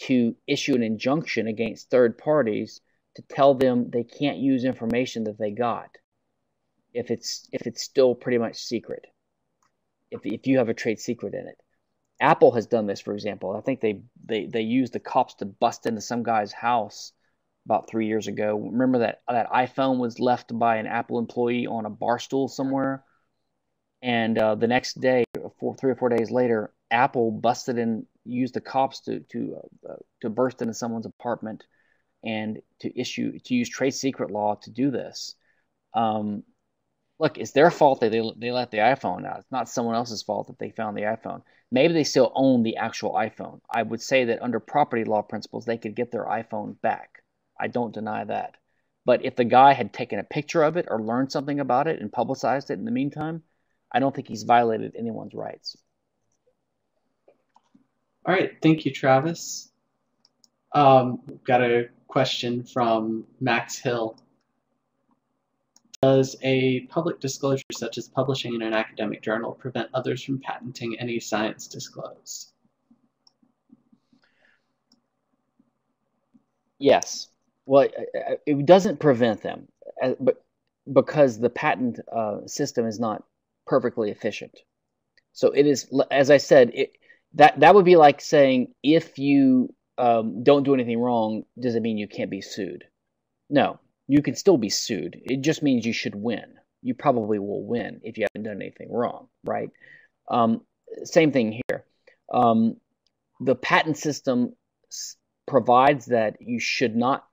to issue an injunction against third parties to tell them they can't use information that they got if it's if it's still pretty much secret. If if you have a trade secret in it. Apple has done this, for example. I think they they they used the cops to bust into some guy's house about three years ago. Remember that that iPhone was left by an Apple employee on a bar stool somewhere, and uh, the next day, four, three or four days later, Apple busted in, used the cops to to uh, to burst into someone's apartment and to issue to use trade secret law to do this. Um, look, it's their fault that they they let the iPhone out. It's not someone else's fault that they found the iPhone. Maybe they still own the actual iPhone. I would say that under property law principles, they could get their iPhone back. I don't deny that. But if the guy had taken a picture of it or learned something about it and publicized it in the meantime, I don't think he's violated anyone's rights. All right, thank you, Travis. Um, got a question from Max Hill. Does a public disclosure such as publishing in an academic journal prevent others from patenting any science disclosed? Yes. Well, it doesn't prevent them, uh, but because the patent uh, system is not perfectly efficient. So it is, as I said, it, that that would be like saying if you um, don't do anything wrong, doesn't mean you can't be sued? No, you can still be sued. It just means you should win. You probably will win if you haven't done anything wrong, right? Um, same thing here. Um, the patent system provides that you should not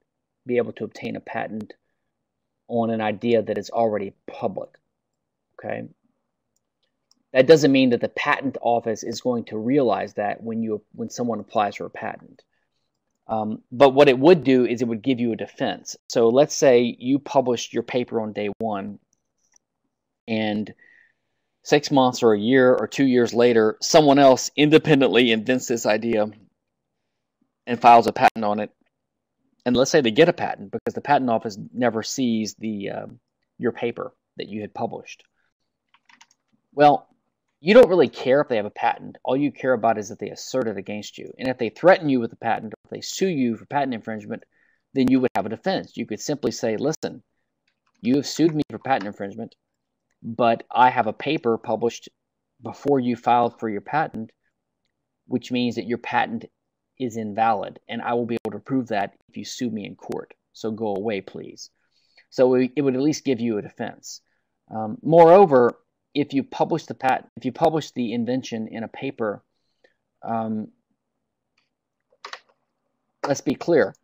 be able to obtain a patent on an idea that is already public. Okay. that doesn't mean that the patent office is going to realize that when you when someone applies for a patent. Um, but what it would do is it would give you a defense. So let's say you published your paper on day one, and six months or a year or two years later, someone else independently invents this idea and files a patent on it. And let's say they get a patent because the patent office never sees the uh, your paper that you had published. Well, you don't really care if they have a patent. All you care about is that they assert it against you. And if they threaten you with a patent or if they sue you for patent infringement, then you would have a defense. You could simply say, listen, you have sued me for patent infringement, but I have a paper published before you filed for your patent, which means that your patent is invalid. And I will be able to prove that if you sue me in court. So go away, please. So it would at least give you a defense. Um, moreover, if you publish the patent, if you publish the invention in a paper, um, let's be clear.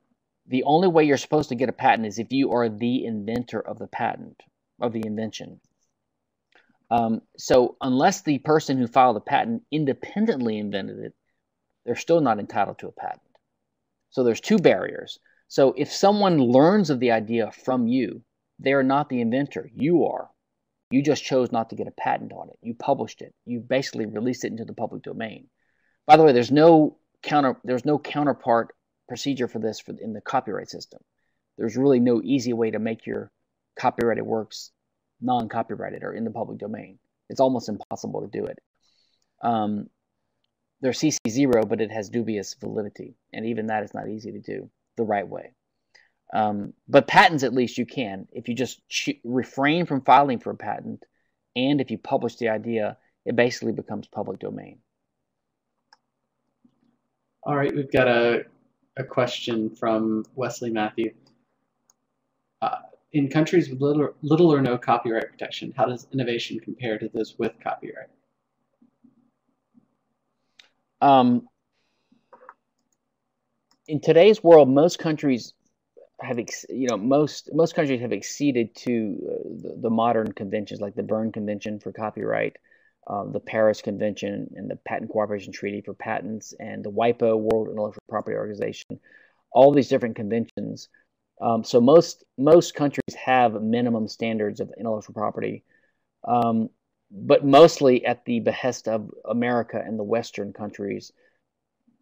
The only way you're supposed to get a patent is if you are the inventor of the patent, of the invention. Um, so unless the person who filed the patent independently invented it, they're still not entitled to a patent. So there's two barriers. So if someone learns of the idea from you, they are not the inventor. You are. You just chose not to get a patent on it. You published it. You basically released it into the public domain. By the way, there's no counter there's no counterpart procedure for this for, in the copyright system. There's really no easy way to make your copyrighted works non-copyrighted or in the public domain. It's almost impossible to do it. Um, there's CC0, but it has dubious validity, and even that is not easy to do the right way. Um, but patents, at least you can. If you just refrain from filing for a patent, and if you publish the idea, it basically becomes public domain. All right, we've got a, a question from Wesley Matthew. Uh, in countries with little, little or no copyright protection, how does innovation compare to those with copyright? Um, in today's world, most countries have ex- you know most most countries have acceded to uh, the, the, modern conventions like the Berne Convention for copyright, uh, the Paris Convention, and the Patent Cooperation Treaty for patents, and the WIPO World Intellectual Property Organization. All these different conventions. Um, so most most countries have minimum standards of intellectual property, um, but mostly at the behest of America and the Western countries.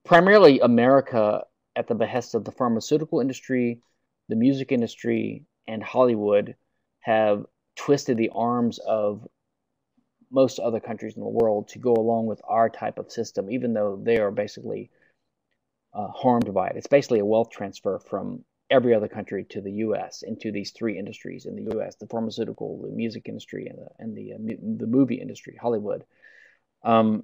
Primarily America at the behest of the pharmaceutical industry, the music industry and Hollywood have twisted the arms of most other countries in the world to go along with our type of system, even though they are basically uh, harmed by it. It's basically a wealth transfer from every other country to the U.S. into these three industries in the U.S: the pharmaceutical, the music industry, and the and the, uh, the movie industry, Hollywood. Um,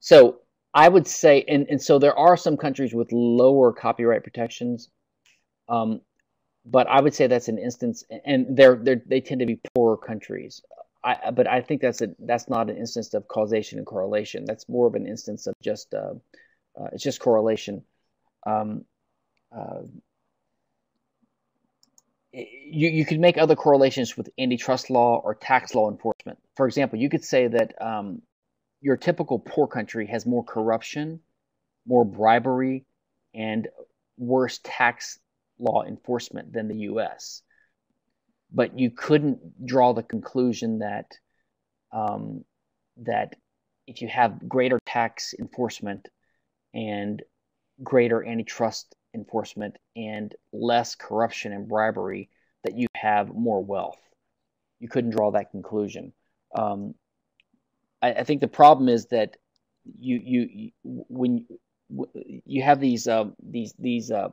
so I would say, and, and so there are some countries with lower copyright protections um, but I would say that's an instance, and they're, they're they tend to be poorer countries. I, but I think that's a that's not an instance of causation and correlation. That's more of an instance of just uh, uh, it's just correlation. Um, uh, you you could make other correlations with antitrust law or tax law enforcement. For example, you could say that um, your typical poor country has more corruption, more bribery, and worse tax law enforcement than the U.S. But you couldn't draw the conclusion that um, that if you have greater tax enforcement and greater antitrust enforcement and less corruption and bribery, that you have more wealth. You couldn't draw that conclusion. Um, I, I, think the problem is that you you, you when you have these uh, these these uh,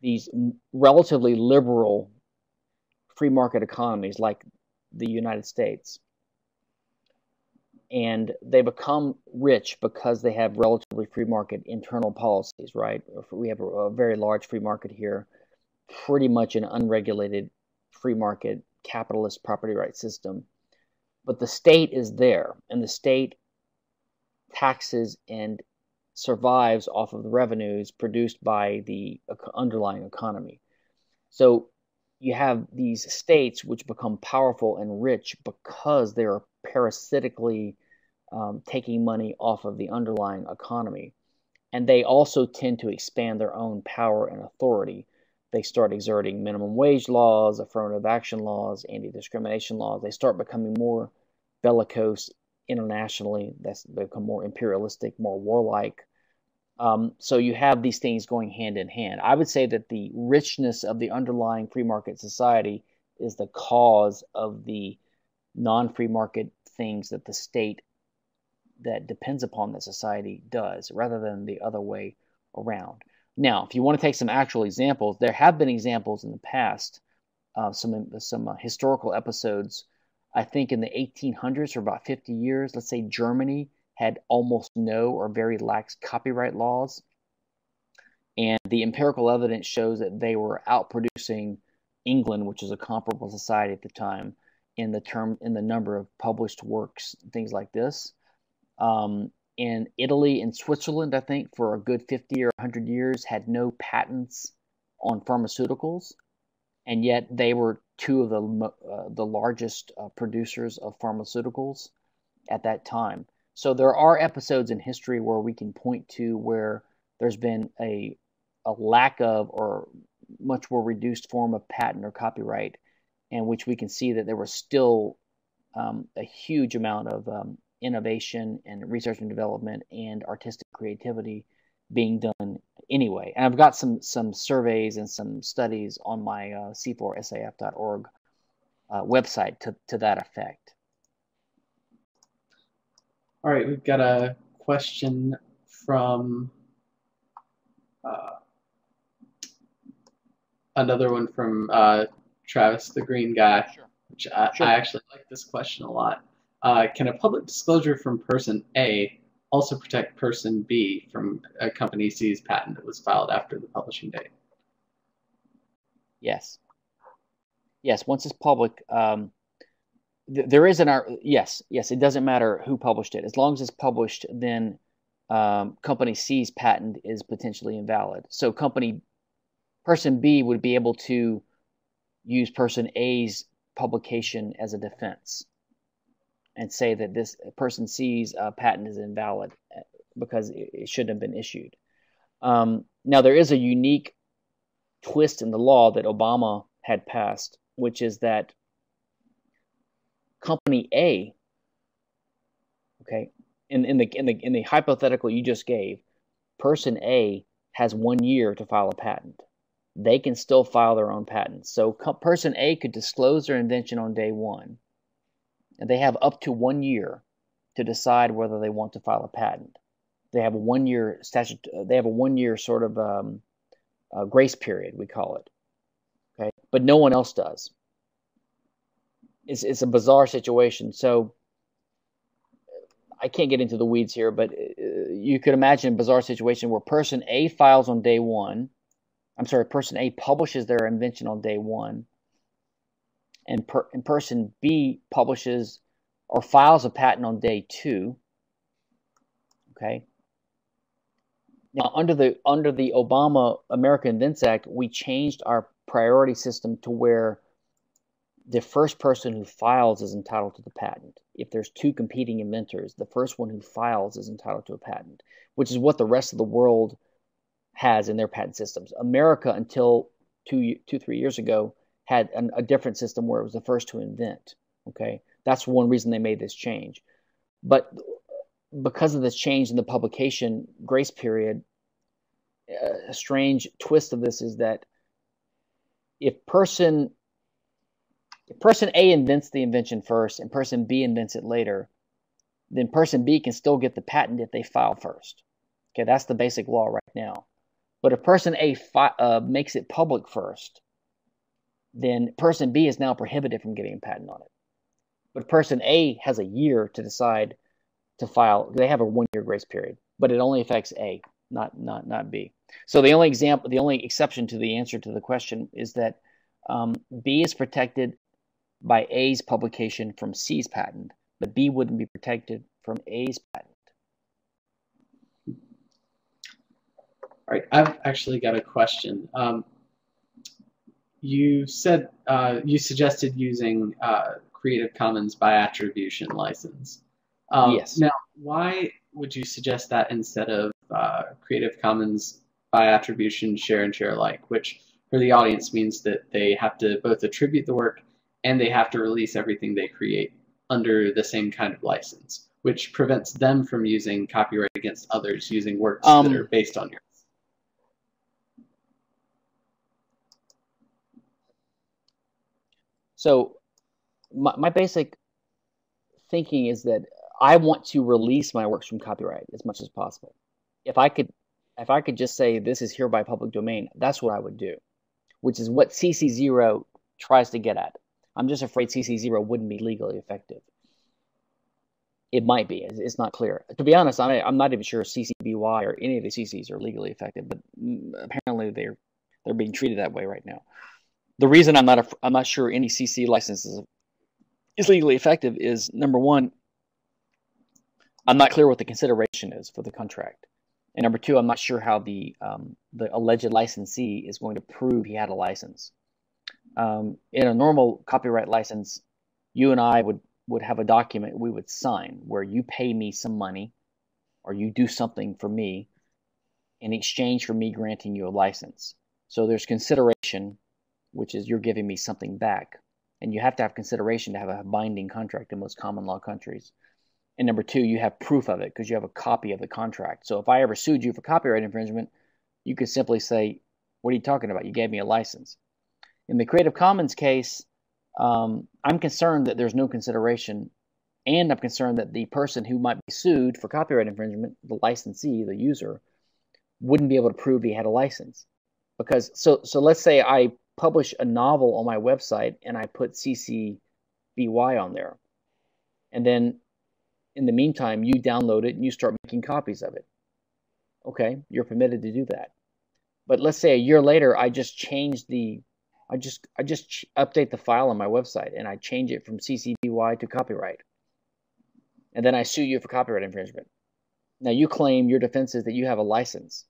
these relatively liberal free market economies like the United States. And they become rich because they have relatively free market internal policies, right? We have a, very large free market here, pretty much an unregulated free market capitalist property rights system. But the state is there, and the state taxes and survives off of the revenues produced by the underlying economy. So you have these states which become powerful and rich because they are parasitically um, taking money off of the underlying economy. And they also tend to expand their own power and authority. They start exerting minimum wage laws, affirmative action laws, anti discrimination laws. They start becoming more bellicose internationally. That's become more imperialistic, more warlike. Um, so you have these things going hand in hand. I would say that the richness of the underlying free market society is the cause of the non-free market things that the state that depends upon the society does, rather than the other way around. Now, if you want to take some actual examples, there have been examples in the past, uh, some some uh, historical episodes. I think in the 1800s, for about 50 years, let's say Germany had almost no or very lax copyright laws. And the empirical evidence shows that they were outproducing England, which is a comparable society at the time, in the term in the number of published works, things like this. Um, in Italy and Switzerland, I think for a good 50 or 100 years, had no patents on pharmaceuticals, and yet they were two of the uh, the largest uh, producers of pharmaceuticals at that time. So there are episodes in history where we can point to where there's been a a lack of or much more reduced form of patent or copyright, and which we can see that there was still um, a huge amount of um, innovation and research and development and artistic creativity being done anyway. And I've got some some surveys and some studies on my uh, c4sif.org uh, website to, to that effect. All right, we've got a question from uh, another one from uh, Travis, the green guy. Sure. Which I, sure. I, actually like this question a lot. Uh, can a public disclosure from person A also protect person B from a company C's patent that was filed after the publishing date? Yes. Yes, once it's public, um, there is an art. Yes, yes. It doesn't matter who published it, as long as it's published. Then um, company C's patent is potentially invalid. So company person B would be able to use person A's publication as a defense and say that this person C's uh, patent is invalid uh, because it, shouldn't have been issued. Um, now there is a unique twist in the law that Obama had passed, which is that company A, okay, in, in the in the in the hypothetical you just gave, person A has one year to file a patent. They can still file their own patent. So co- person A could disclose their invention on day one, and they have up to one year to decide whether they want to file a patent. They have a one year statute. They have a one year sort of um, uh, grace period, we call it. Okay, but no one else does it's it's a bizarre situation. So I can't get into the weeds here, but uh, you could imagine a bizarre situation where person A files on day one. I'm sorry, person A publishes their invention on day one, and, per, and person B publishes or files a patent on day two. Okay. Now, under the under the Obama America Invents Act, we changed our priority system to where the first person who files is entitled to the patent. If there's two competing inventors, the first one who files is entitled to a patent, which is what the rest of the world has in their patent systems. America, until two, two three years ago, had an, a different system where it was the first to invent. Okay, that's one reason they made this change. But because of this change in the publication grace period, a strange twist of this is that if person if person A invents the invention first and person B invents it later, then person B can still get the patent if they file first. Okay, that's the basic law right now. But if person A fi- uh, makes it public first, then person B is now prohibited from getting a patent on it. But person A has a year to decide to file. They have a one-year grace period, but it only affects A, not not not B. So the only example, the only exception to the answer to the question is that um, B is protected by A's publication from C's patent, but B wouldn't be protected from A's patent. All right, I've actually got a question. Um, you said uh, you suggested using uh, Creative Commons by attribution license. Um, Yes. Now, why would you suggest that instead of uh, Creative Commons by attribution share and share alike, which for the audience means that they have to both attribute the work and they have to release everything they create under the same kind of license, which prevents them from using copyright against others using works Um, that are based on yours. So, my, my basic thinking is that I want to release my works from copyright as much as possible. If I could, if I could just say this is hereby public domain, that's what I would do, which is what CC0 tries to get at. I'm just afraid CC0 wouldn't be legally effective. It might be. It's not clear. To be honest, I'm, I'm not even sure CCBY or any of the CCs are legally effective, but mm, apparently they're they're being treated that way right now. The reason I'm not a, I'm not sure any CC licenses is legally effective is number one, I'm not clear what the consideration is for the contract, and number two, I'm not sure how the um, the alleged licensee is going to prove he had a license. Um, in a normal copyright license, you and I would would have a document we would sign where you pay me some money or you do something for me in exchange for me granting you a license. So there's consideration, which is you're giving me something back. And you have to have consideration to have a binding contract in most common law countries. And number two, you have proof of it because you have a copy of the contract. So if I ever sued you for copyright infringement, you could simply say, What are you talking about? You gave me a license. In the Creative Commons case, um, I'm concerned that there's no consideration, and I'm concerned that the person who might be sued for copyright infringement, the licensee, the user, wouldn't be able to prove he had a license. Because so so let's say I publish a novel on my website and I put CC BY on there, and then in the meantime you download it and you start making copies of it. Okay, you're permitted to do that. But let's say a year later I just change the I just I just update the file on my website and I change it from CC BY to copyright. And then I sue you for copyright infringement. Now you claim your defense is that you have a license.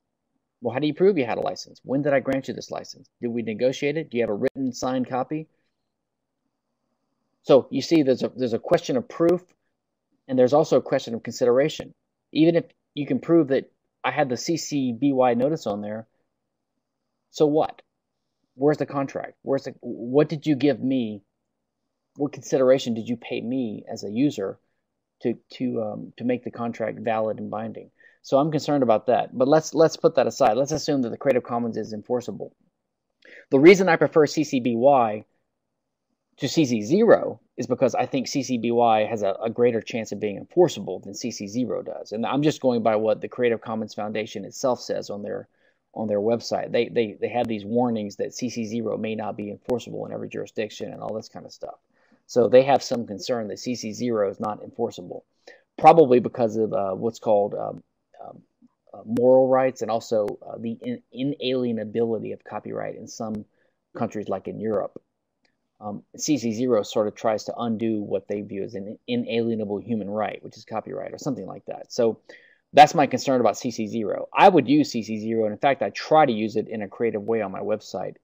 Well, how do you prove you had a license? When did I grant you this license? Did we negotiate it? Do you have a written signed copy? So you see, there's a there's a question of proof, and there's also a question of consideration. Even if you can prove that I had the CC BY notice on there, so what? Where's the contract? Where's the what did you give me? What consideration did you pay me as a user to to um, to make the contract valid and binding? So I'm concerned about that. But let's let's put that aside. Let's assume that the Creative Commons is enforceable. The reason I prefer CC BY to CC0 is because I think CC BY has a, a greater chance of being enforceable than CC0 does. And I'm just going by what the Creative Commons Foundation itself says on their on their website. They they they have these warnings that CC0 may not be enforceable in every jurisdiction and all this kind of stuff. So they have some concern that CC0 is not enforceable, probably because of uh, what's called um, um, uh, moral rights and also uh, the in- inalienability of copyright in some countries, like in Europe. Um, CC0 sort of tries to undo what they view as an inalienable human right, which is copyright or something like that. So that's my concern about CC0. I would use CC0, and in fact, I try to use it in a creative way on my website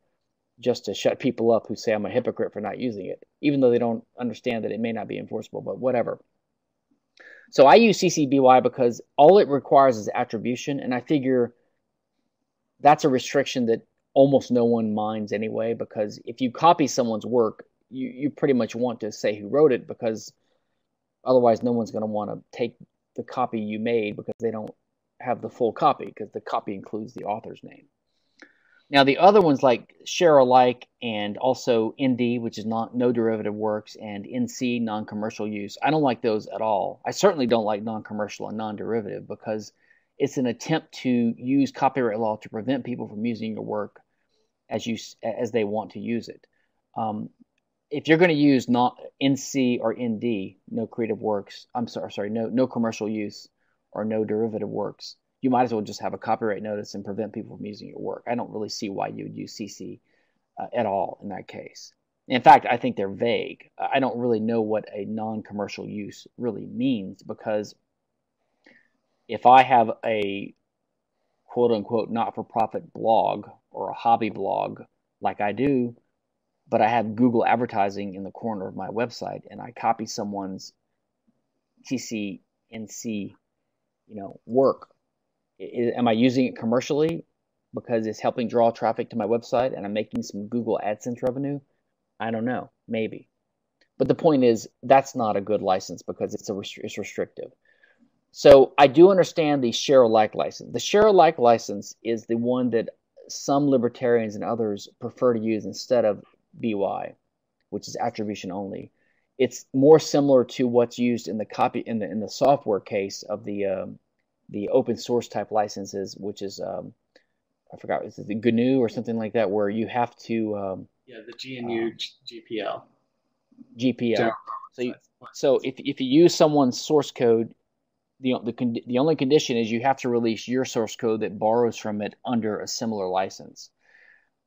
just to shut people up who say I'm a hypocrite for not using it, even though they don't understand that it may not be enforceable, but whatever. So I use CCBY because all it requires is attribution, and I figure that's a restriction that almost no one minds anyway, because if you copy someone's work, you, you pretty much want to say who wrote it because otherwise no one's going to want to take the copy you made because they don't have the full copy because the copy includes the author's name. Now the other ones like share alike and also ND, which is not no derivative works, and NC non-commercial use. I don't like those at all. I certainly don't like non-commercial and non-derivative because it's an attempt to use copyright law to prevent people from using your work as you as they want to use it. Um, if you're going to use not NC or ND, no creative works. I'm sorry, sorry, no no commercial use or no derivative works you might as well just have a copyright notice and prevent people from using your work. I don't really see why you would use CC uh, at all in that case. In fact, I think they're vague. I don't really know what a non commercial use really means because if I have a quote unquote not for profit blog or a hobby blog like I do, but I have Google advertising in the corner of my website, and I copy someone's CC NC, you know, work. Am I using it commercially because it's helping draw traffic to my website and I'm making some Google AdSense revenue? I don't know, maybe. But the point is, that's not a good license because it's a it's restrictive. So I do understand the share alike license. The share alike license is the one that some libertarians and others prefer to use instead of BY, which is attribution only. It's more similar to what's used in the copy in the in the software case of the um, the open source type licenses, which is um, I forgot is it the GNU or something like that, where you have to um, yeah the GNU uh, GPL GPL. So you, so if if you use someone's source code, the the the only condition is you have to release your source code that borrows from it under a similar license.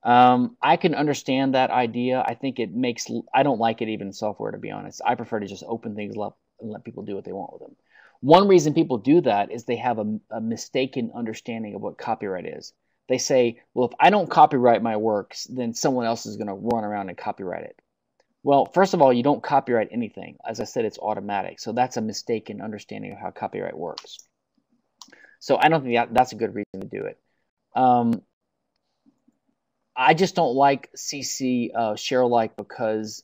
Um, I can understand that idea. I think it makes I don't like it even in software to be honest. I prefer to just open things up and let people do what they want with them. One reason people do that is they have a, a mistaken understanding of what copyright is. They say, well, if I don't copyright my works, then someone else is going to run around and copyright it. Well, first of all, you don't copyright anything. As I said, it's automatic. So that's a mistaken understanding of how copyright works. So I don't think that, that's a good reason to do it. Um, I just don't like CC uh, share alike because.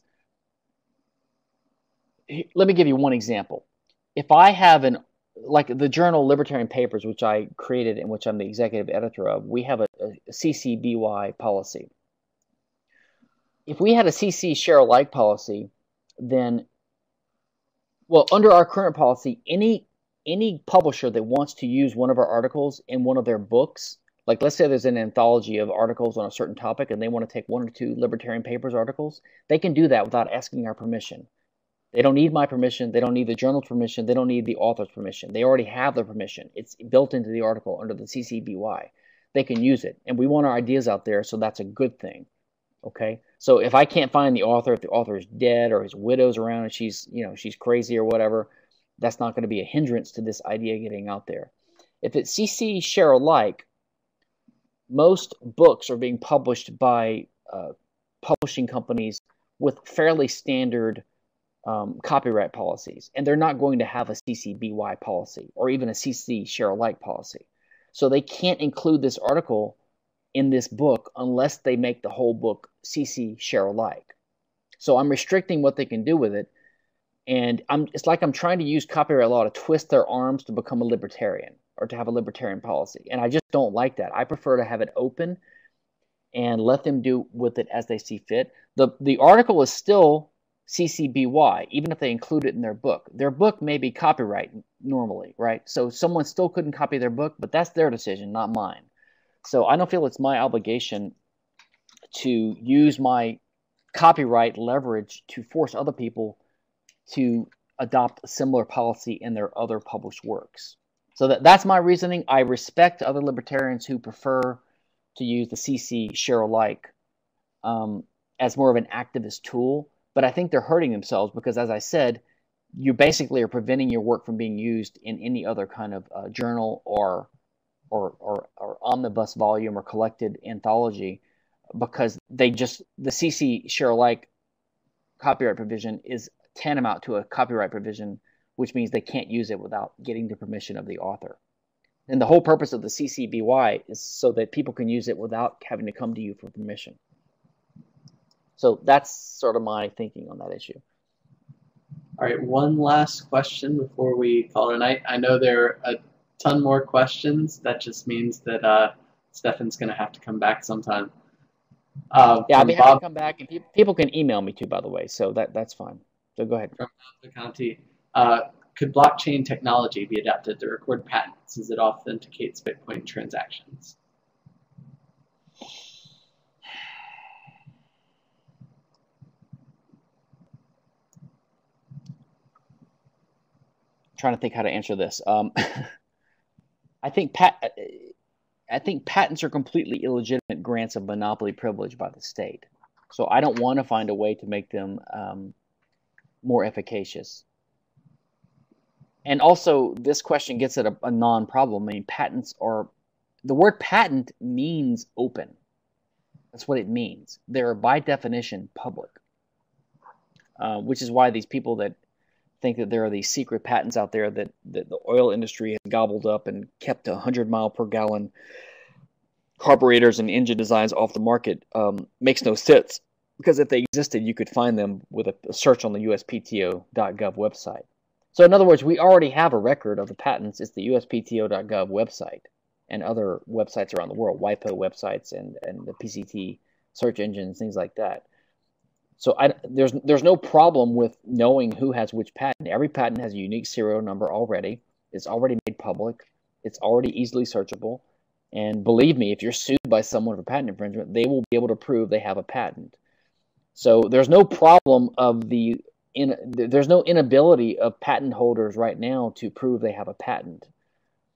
Let me give you one example. If I have an like the journal Libertarian Papers, which I created and which I'm the executive editor of, we have a, a CC BY policy if we had a CC share alike policy, then, well, under our current policy, any any publisher that wants to use one of our articles in one of their books, like let's say there's an anthology of articles on a certain topic and they want to take one or two libertarian papers articles, they can do that without asking our permission. They don't need my permission, they don't need the journal's permission, they don't need the author's permission. They already have the permission. It's built into the article under the CC BY. They can use it. And we want our ideas out there, so that's a good thing. Okay? So if I can't find the author, if the author is dead or his widow's around and she's, you know, she's crazy or whatever, that's not going to be a hindrance to this idea getting out there. If it's CC share alike, most books are being published by uh, publishing companies with fairly standard um, copyright policies, and they're not going to have a CC BY policy or even a CC share alike policy. So they can't include this article in this book unless they make the whole book CC share alike. So I'm restricting what they can do with it. And I'm, it's like I'm trying to use copyright law to twist their arms to become a libertarian or to have a libertarian policy. And I just don't like that. I prefer to have it open and let them do with it as they see fit. The, the article is still CCBY, even if they include it in their book. Their book may be copyright normally, right? So someone still couldn't copy their book, but that's their decision, not mine. So I don't feel it's my obligation to use my copyright leverage to force other people to adopt a similar policy in their other published works. So that, that's my reasoning. I respect other libertarians who prefer to use the CC share alike um, as more of an activist tool, but I think they're hurting themselves because, as I said, you basically are preventing your work from being used in any other kind of uh, journal or or, or, or omnibus volume or collected anthology because they just the CC share alike copyright provision is tantamount to a copyright provision, which means they can't use it without getting the permission of the author. And the whole purpose of the CC BY is so that people can use it without having to come to you for permission. So that's sort of my thinking on that issue. All right, one last question before we call it a night. I know there are a ton more questions. That just means that uh, Stephan's going to have to come back sometime. Uh, yeah, I'll be happy Bob, to come back. And people can email me too, by the way, so that that's fine. So go ahead. From County, uh, could blockchain technology be adapted to record patents as it authenticates Bitcoin transactions? trying to think how to answer this. Um, I think pat, I think patents are completely illegitimate grants of monopoly privilege by the state. So I don't want to find a way to make them um, more efficacious. And also, this question gets at a, a non-problem. I mean, patents are the word patent means open. That's what it means. They're by definition public, uh, which is why these people that think that there are these secret patents out there that, that the oil industry has gobbled up and kept 100 mile per gallon carburetors and engine designs off the market um, makes no sense because if they existed, you could find them with a, a search on the USPTO.gov website. So, in other words, we already have a record of the patents. It's the USPTO.gov website and other websites around the world, WIPO websites and, and the PCT search engines, things like that. So I, there's there's no problem with knowing who has which patent. Every patent has a unique serial number already. It's already made public. It's already easily searchable. And believe me, if you're sued by someone for patent infringement, they will be able to prove they have a patent. So there's no problem of the in, there's no inability of patent holders right now to prove they have a patent.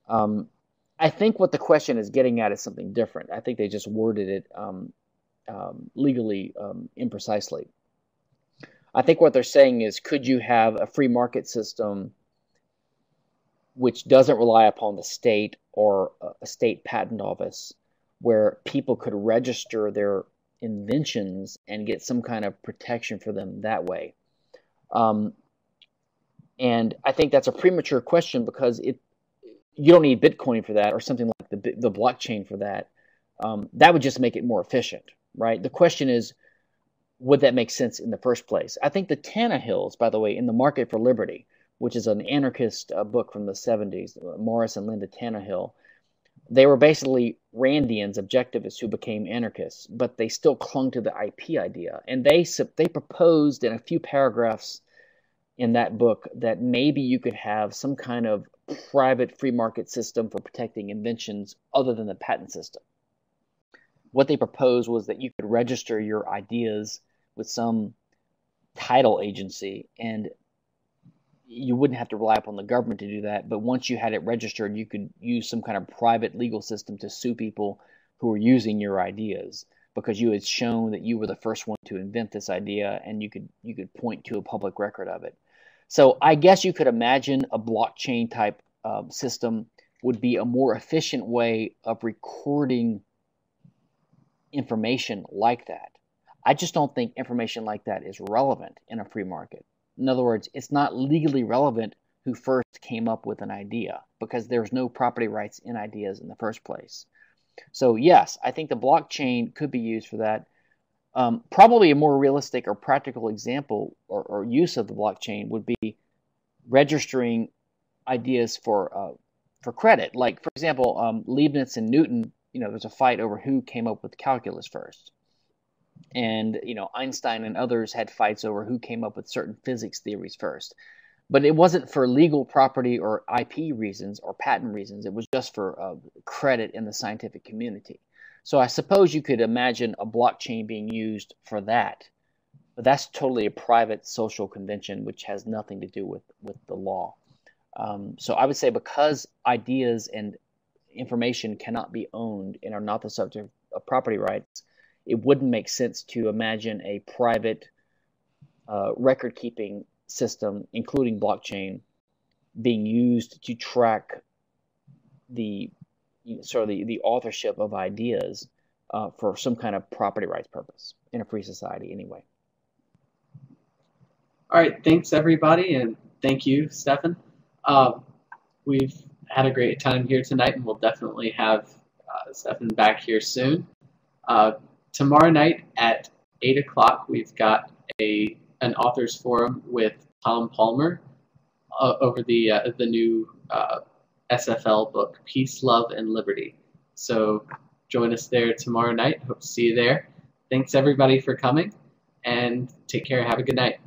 Um, I think what the question is getting at is something different. I think they just worded it um, um, legally um, imprecisely. I think what they're saying is, could you have a free market system which doesn't rely upon the state or a state patent office, where people could register their inventions and get some kind of protection for them that way? Um, and I think that's a premature question because it you don't need Bitcoin for that or something like the the blockchain for that. Um, that would just make it more efficient, right? The question is, would that make sense in the first place? I think the Tannehills, by the way, in the Market for Liberty, which is an anarchist uh, book from the 70s, Morris and Linda Tannehill, they were basically Randians, objectivists who became anarchists, but they still clung to the IP idea, and they they proposed in a few paragraphs in that book that maybe you could have some kind of private free market system for protecting inventions other than the patent system. What they proposed was that you could register your ideas with some title agency and you wouldn't have to rely upon the government to do that. But once you had it registered, you could use some kind of private legal system to sue people who were using your ideas because you had shown that you were the first one to invent this idea and you could you could point to a public record of it. So I guess you could imagine a blockchain type um, system would be a more efficient way of recording information like that. I just don't think information like that is relevant in a free market. In other words, it's not legally relevant who first came up with an idea because there's no property rights in ideas in the first place. So, yes, I think the blockchain could be used for that. Um, probably a more realistic or practical example or, or, use of the blockchain would be registering ideas for uh, for credit. Like, for example, um, Leibniz and Newton. You know, there's a fight over who came up with calculus first, and you know Einstein and others had fights over who came up with certain physics theories first. But it wasn't for legal property or IP reasons or patent reasons. It was just for uh, credit in the scientific community. So I suppose you could imagine a blockchain being used for that. But that's totally a private social convention which has nothing to do with, with the law. Um, so I would say because ideas and information cannot be owned and are not the subject of property rights, it wouldn't make sense to imagine a private uh, record keeping system, including blockchain, being used to track the sort of the, the authorship of ideas uh, for some kind of property rights purpose in a free society anyway. All right, thanks everybody, and thank you, Stephan. Um, we've had a great time here tonight, and we'll definitely have uh, Stephan back here soon. Uh, tomorrow night at 8 o'clock, we've got a an authors forum with Tom Palmer uh, over the uh, the new uh, SFL book, Peace, Love, and Liberty. So join us there tomorrow night. Hope to see you there. Thanks everybody for coming, and take care. Have a good night.